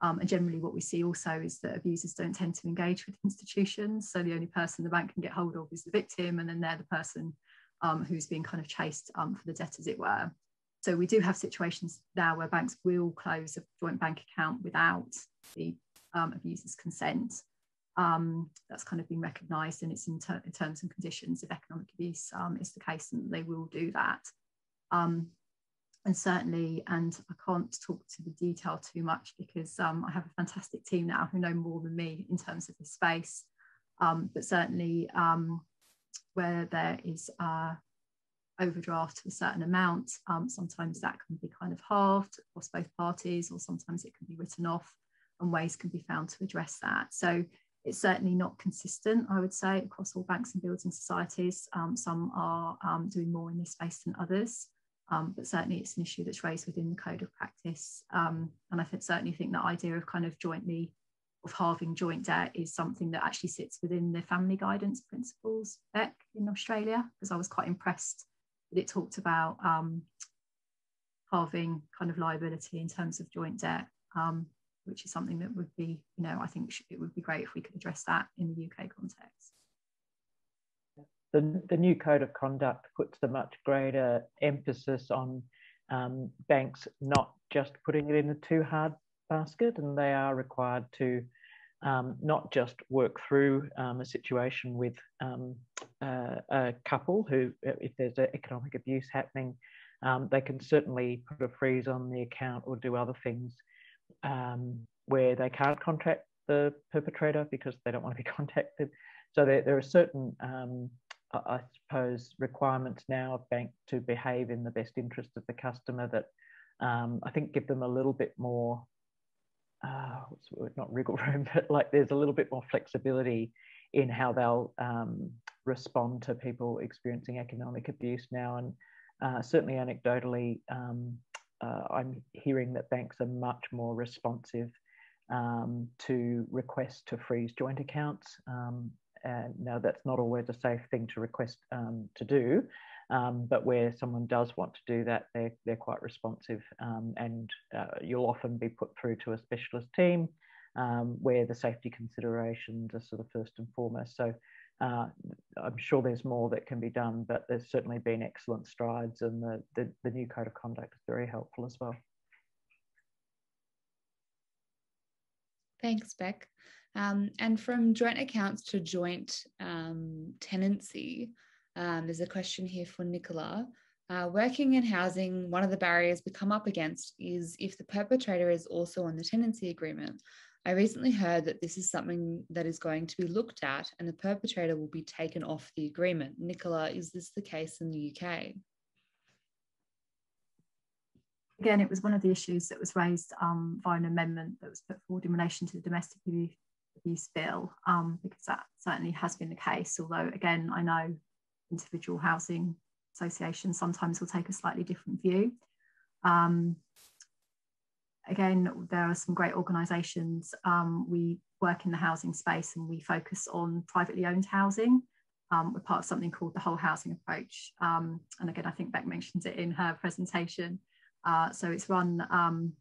Um, and generally, what we see also is that abusers don't tend to engage with institutions. So the only person the bank can get hold of is the victim, and then they're the person um, who's being kind of chased um, for the debt, as it were. So we do have situations now where banks will close a joint bank account without the um, abuser's consent um, that's kind of been recognised and it's in, ter in, terms and conditions of economic abuse um, is the case and they will do that. Um, and certainly, and I can't talk to the detail too much because um, I have a fantastic team now who know more than me in terms of this space. Um, but certainly, um, where there is uh, overdraft to a certain amount, sometimes that can be kind of halved across both parties, or sometimes it can be written off, and ways can be found to address that. So it's certainly not consistent, I would say, across all banks and building societies. Um, some are um, doing more in this space than others, um, but certainly it's an issue that's raised within the code of practice. Um, and I certainly think that idea of kind of jointly, of halving joint debt is something that actually sits within the family guidance principles, Beck, in Australia, because I was quite impressed that it talked about um, halving kind of liability in terms of joint debt. Um, which is something that would be, you know, I think it would be great if we could address that in the UK context. the, the new code of conduct puts a much greater emphasis on um, banks not just putting it in a too hard basket, and they are required to um, not just work through um, a situation with um, uh, a couple who, if there's economic abuse happening, um, they can certainly put a freeze on the account or do other things um, where they can't contact the perpetrator because they don't want to be (laughs) contacted. So there, there are certain, um, I suppose, requirements now of bank to behave in the best interest of the customer that I think give them a little bit more uh, not wriggle room, (laughs) but like there's a little bit more flexibility in how they'll um, respond to people experiencing economic abuse now. And uh, certainly anecdotally, um, uh, I'm hearing that banks are much more responsive um, to requests to freeze joint accounts. Um, and now that's not always a safe thing to request um, to do, um, but where someone does want to do that, they're, they're quite responsive um, and uh, you'll often be put through to a specialist team um, where the safety considerations are sort of first and foremost. So uh, I'm sure there's more that can be done, but there's certainly been excellent strides and the, the, the new code of conduct is very helpful as well. Thanks, Beck. Um, and from joint accounts to joint um, tenancy, um, there's a question here for Nicola. Uh, working in housing, one of the barriers we come up against is if the perpetrator is also on the tenancy agreement. I recently heard that this is something that is going to be looked at and the perpetrator will be taken off the agreement. Nicola, is this the case in the UK? Again, it was one of the issues that was raised um, via an amendment that was put forward in relation to the domestic abuse bill, um, because that certainly has been the case. Although, again, I know individual housing associations sometimes will take a slightly different view. Um, again, there are some great organisations. Um, we work in the housing space and we focus on privately owned housing. Um, we're part of something called the whole housing approach. Um, and again, I think Beck mentioned it in her presentation. Uh, so it's run um,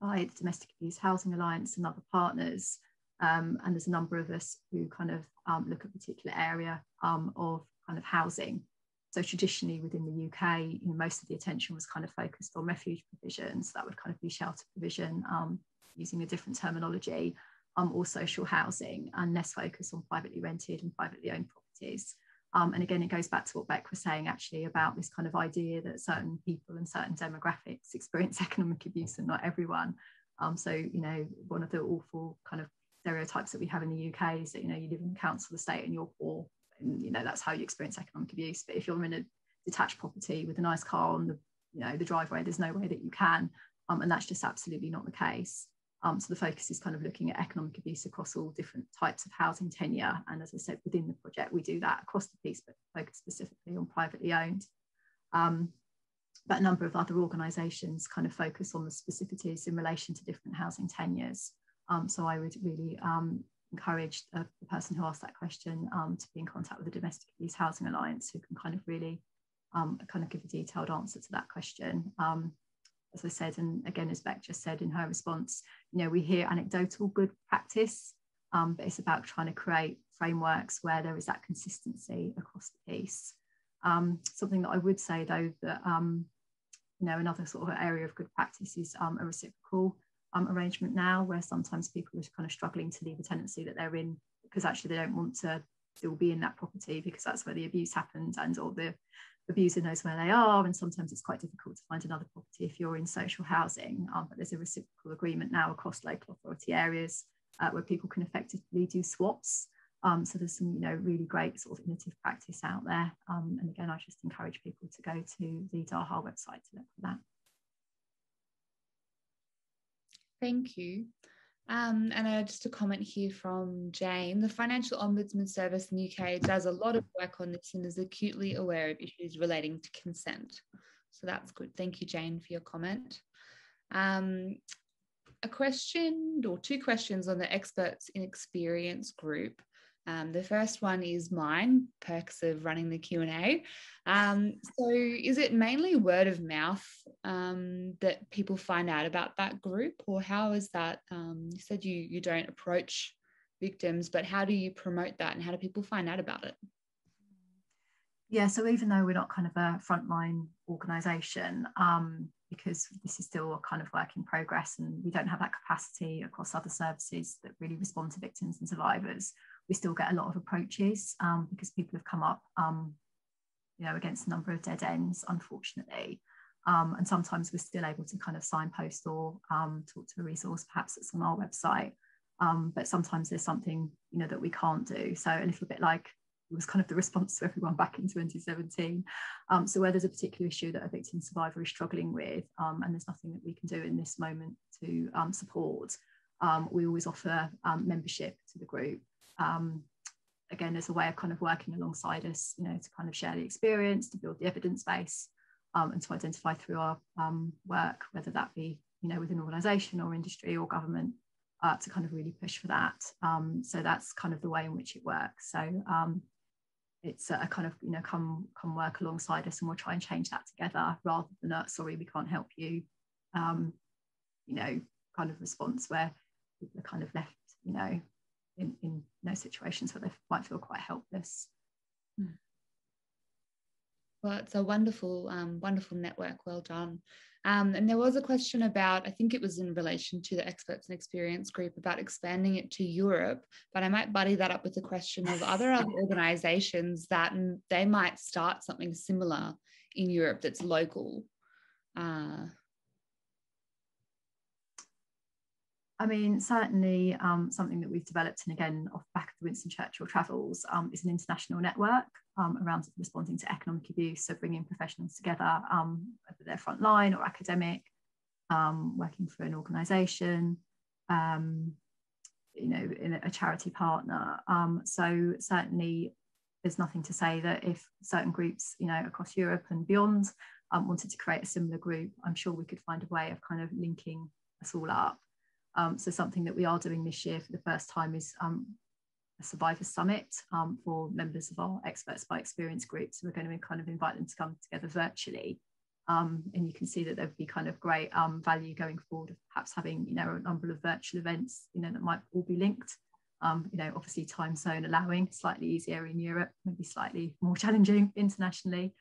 by the Domestic Abuse Housing Alliance and other partners. Um, and there's a number of us who kind of look at a particular area of kind of housing. So traditionally within the UK, you know, most of the attention was kind of focused on refuge provision. So that would kind of be shelter provision um, using a different terminology, um, or social housing, and less focus on privately rented and privately owned properties. Um, and again, it goes back to what Beck was saying actually about this kind of idea that certain people and certain demographics experience (laughs) economic abuse and not everyone. Um, so, you know, one of the awful kind of stereotypes that we have in the UK is that, you know, you live in council estate and you're poor and you know that's how you experience economic abuse. But if you're in a detached property with a nice car on the you know the driveway there's no way that you can um, and that's just absolutely not the case. Um, so the focus is kind of looking at economic abuse across all different types of housing tenure. And as i said within the project we do that across the piece but focus specifically on privately owned. Um, but a number of other organisations kind of focus on the specificities in relation to different housing tenures. Um, so i would really um, encourage the, person who asked that question um, to be in contact with the Domestic Abuse Housing Alliance, who can kind of really um, kind of give a detailed answer to that question. Um, as I said, and again, as Beck just said in her response, you know, we hear anecdotal good practice, um, but it's about trying to create frameworks where there is that consistency across the piece. Um, something that I would say though that um, you know another sort of area of good practice is a reciprocal um, arrangement now where sometimes people are kind of struggling to leave a tenancy that they're in because actually they don't want to still be in that property because that's where the abuse happened and or the abuser knows where they are. And sometimes it's quite difficult to find another property if you're in social housing. Um, but there's a reciprocal agreement now across local authority areas uh, where people can effectively do swaps. Um, so there's some you know really great sort of innovative practice out there. Um, and again I just encourage people to go to the DAHA website to look for that. Thank you. Um, and uh, just a comment here from Jane. The Financial Ombudsman Service in the UK does a lot of work on this and is acutely aware of issues relating to consent. So that's good. Thank you, Jane, for your comment. Um, a question or two questions on the experts in experience group. Um, the first one is mine, perks of running the Q&A. Um, so is it mainly word of mouth um, that people find out about that group or how is that, um, you said you, you don't approach victims, but how do you promote that and how do people find out about it? Yeah, so even though we're not kind of a frontline organisation, um, because this is still a kind of work in progress and we don't have that capacity across other services that really respond to victims and survivors, we still get a lot of approaches um, because people have come up, um, you know, against a number of dead ends, unfortunately. Um, and sometimes we're still able to kind of signpost or um, talk to a resource perhaps it's on our website. Um, but sometimes there's something, you know, that we can't do. So a little bit like it was kind of the response to everyone back in 2017. Um, so where there's a particular issue that a victim survivor is struggling with and there's nothing that we can do in this moment to support, um, we always offer um, membership to the group. Um, again, as a way of kind of working alongside us, you know, to kind of share the experience, to build the evidence base and to identify through our work, whether that be, you know, within organisation or industry or government, uh, to kind of really push for that. Um, so that's kind of the way in which it works. So um, it's a kind of you know come come work alongside us and we'll try and change that together rather than a sorry we can't help you um, you know kind of response where people are kind of left you know in in know, situations where they might feel quite helpless hmm. well it's a wonderful um, wonderful network well done um, and there was a question about, I think it was in relation to the experts and experience group about expanding it to Europe, but I might buddy that up with the question of other (laughs) organizations that they might start something similar in Europe that's local. Uh, I mean, certainly um, something that we've developed, and again, off back of the Winston Churchill Travels, um, is an international network um, around responding to economic abuse. So bringing professionals together, um, whether they're frontline or academic, um, working for an organisation, um, you know, in a charity partner. so certainly, there's nothing to say that if certain groups, you know, across Europe and beyond, wanted to create a similar group, I'm sure we could find a way of kind of linking us all up. Um, so something that we are doing this year for the first time is um, a survivor summit um, for members of our experts by experience groups. So we're going to kind of invite them to come together virtually. Um, and you can see that there would be kind of great um, value going forward of perhaps having, you know, a number of virtual events, you know, that might all be linked. Um, you know, obviously time zone allowing, slightly easier in Europe, maybe slightly more (laughs) challenging internationally.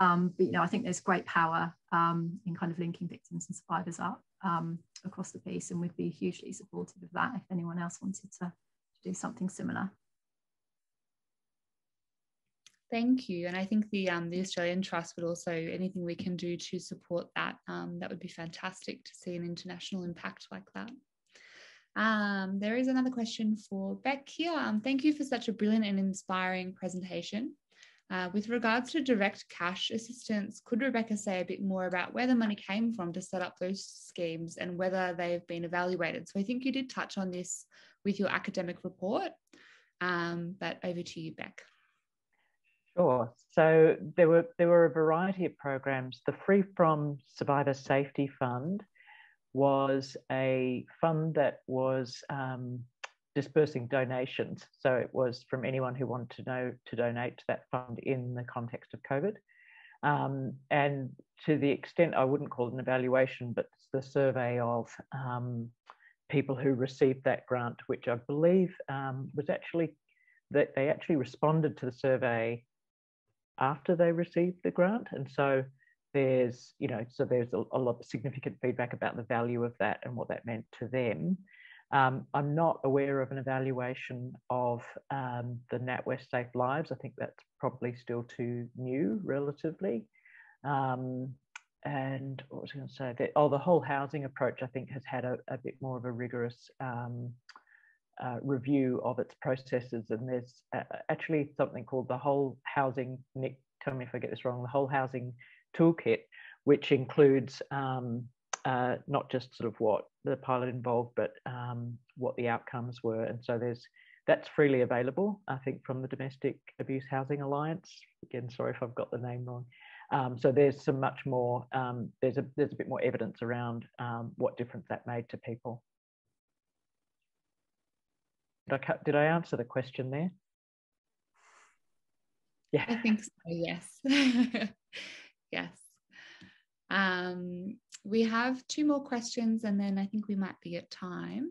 But you know, I think there's great power in kind of linking victims and survivors up um, across the piece, and we'd be hugely supportive of that if anyone else wanted to, to do something similar. Thank you, and I think the um, the Australian Trust would also anything we can do to support that um, that would be fantastic to see an international impact like that. Um, there is another question for Beck here. Um, thank you for such a brilliant and inspiring presentation. Uh, with regards to direct cash assistance, could Rebecca say a bit more about where the money came from to set up those schemes and whether they've been evaluated? So I think you did touch on this with your academic report, um, but over to you, Beck. Sure. So there were there were a variety of programs. The Free From Survivor Safety Fund was a fund that was um, dispersing donations. So it was from anyone who wanted to know to donate to that fund in the context of COVID. Um, and to the extent I wouldn't call it an evaluation, but the survey of um, people who received that grant, which I believe um, was actually that they actually responded to the survey after they received the grant. And so there's, you know, so there's a, a lot of significant feedback about the value of that and what that meant to them. Um, I'm not aware of an evaluation of um, the NatWest Safe Lives. I think that's probably still too new, relatively. Um, and what was I going to say? That, oh, the whole housing approach, I think, has had a, a bit more of a rigorous um, uh, review of its processes. And there's uh, actually something called the whole housing, Nick, tell me if I get this wrong, the whole housing toolkit, which includes um, uh, not just sort of what the pilot involved, but um, what the outcomes were. And so there's that's freely available, I think, from the Domestic Abuse Housing Alliance. Again, sorry if I've got the name wrong. Um, so there's some much more. Um, there's a there's a bit more evidence around um, what difference that made to people. Did I, did I answer the question there? Yeah, I think so. Yes, (laughs) yes. Um, we have two more questions and then I think we might be at time.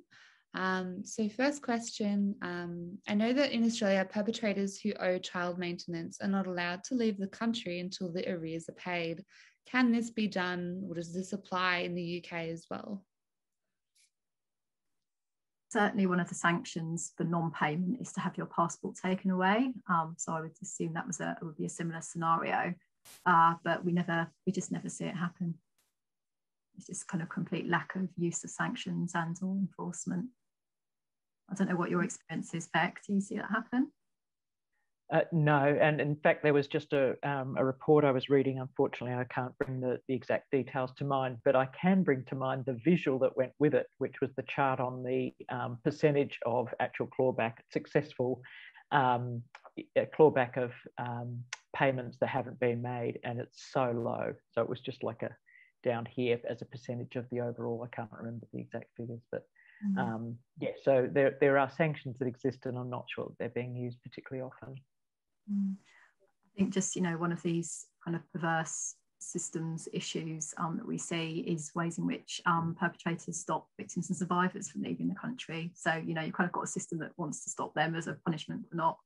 Um, so first question, um, I know that in Australia, perpetrators who owe child maintenance are not allowed to leave the country until the arrears are paid. Can this be done or does this apply in the UK as well? Certainly one of the sanctions for non-payment is to have your passport taken away. Um, so I would assume that was a, would be a similar scenario, but we never, we just never see it happen. It's just kind of complete lack of use of sanctions and or enforcement. I don't know what your experience is, Beck. Do you see that happen? Uh, no, and in fact, there was just a, um, a report I was reading. Unfortunately, I can't bring the, the exact details to mind, but I can bring to mind the visual that went with it, which was the chart on the um, percentage of actual clawback, successful um, clawback of um, payments that haven't been made, and it's so low. So it was just like a down here as a percentage of the overall. I can't remember the exact figures, but mm. um, yeah, so there, there are sanctions that exist, and I'm not sure that they're being used particularly often. Mm. I think just, you know, one of these kind of perverse systems issues um, that we see is ways in which um, perpetrators stop victims and survivors from leaving the country. So, you know, you've kind of got a system that wants to stop them as a punishment for not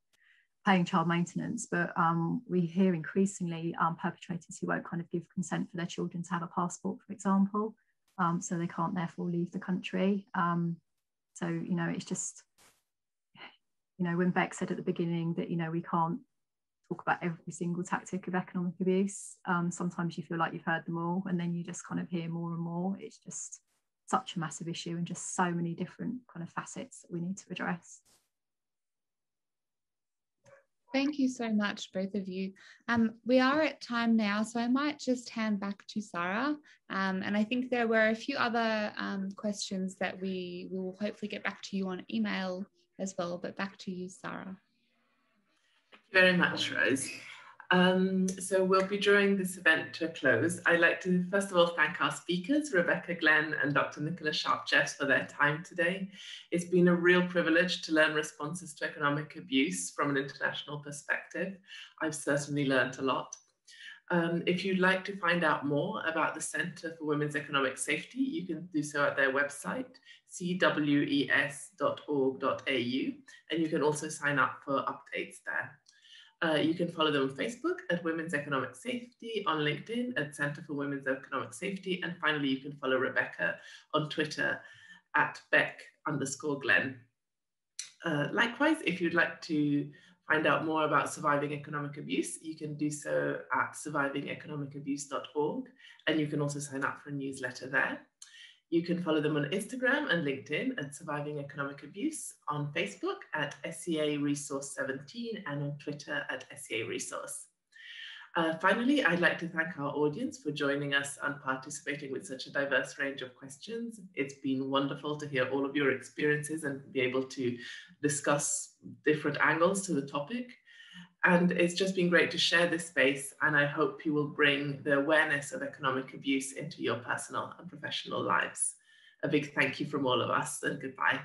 paying child maintenance, but um, we hear increasingly um, perpetrators who won't kind of give consent for their children to have a passport, for example, um, so they can't therefore leave the country. Um, so, you know, it's just, you know, when Beck said at the beginning that, you know, we can't talk about every single tactic of economic abuse, um, sometimes you feel like you've heard them all and then you just kind of hear more and more. It's just such a massive issue and just so many different kind of facets that we need to address. Thank you so much, both of you. Um, we are at time now, so I might just hand back to Sarah. Um, and I think there were a few other um, questions that we will hopefully get back to you on email as well, but back to you, Sarah. Thank you very much, Rose. Um, so we'll be drawing this event to a close. I'd like to first of all thank our speakers, Rebecca Glenn and Dr. Nicola Sharp-Jeffs for their time today. It's been a real privilege to learn responses to economic abuse from an international perspective. I've certainly learned a lot. Um, if you'd like to find out more about the Centre for Women's Economic Safety, you can do so at their website, cwes.org.au, and you can also sign up for updates there. Uh, you can follow them on Facebook at Women's Economic Safety, on LinkedIn at Center for Women's Economic Safety, and finally, you can follow Rebecca on Twitter at Beck underscore Glenn. Uh, likewise, if you'd like to find out more about surviving economic abuse, you can do so at survivingeconomicabuse.org, and you can also sign up for a newsletter there. You can follow them on Instagram and LinkedIn at Surviving Economic Abuse, on Facebook at SEA Resource 17, and on Twitter at SEA Resource. Uh, finally, I'd like to thank our audience for joining us and participating with such a diverse range of questions. It's been wonderful to hear all of your experiences and be able to discuss different angles to the topic. And it's just been great to share this space. And I hope you will bring the awareness of economic abuse into your personal and professional lives. A big thank you from all of us and goodbye.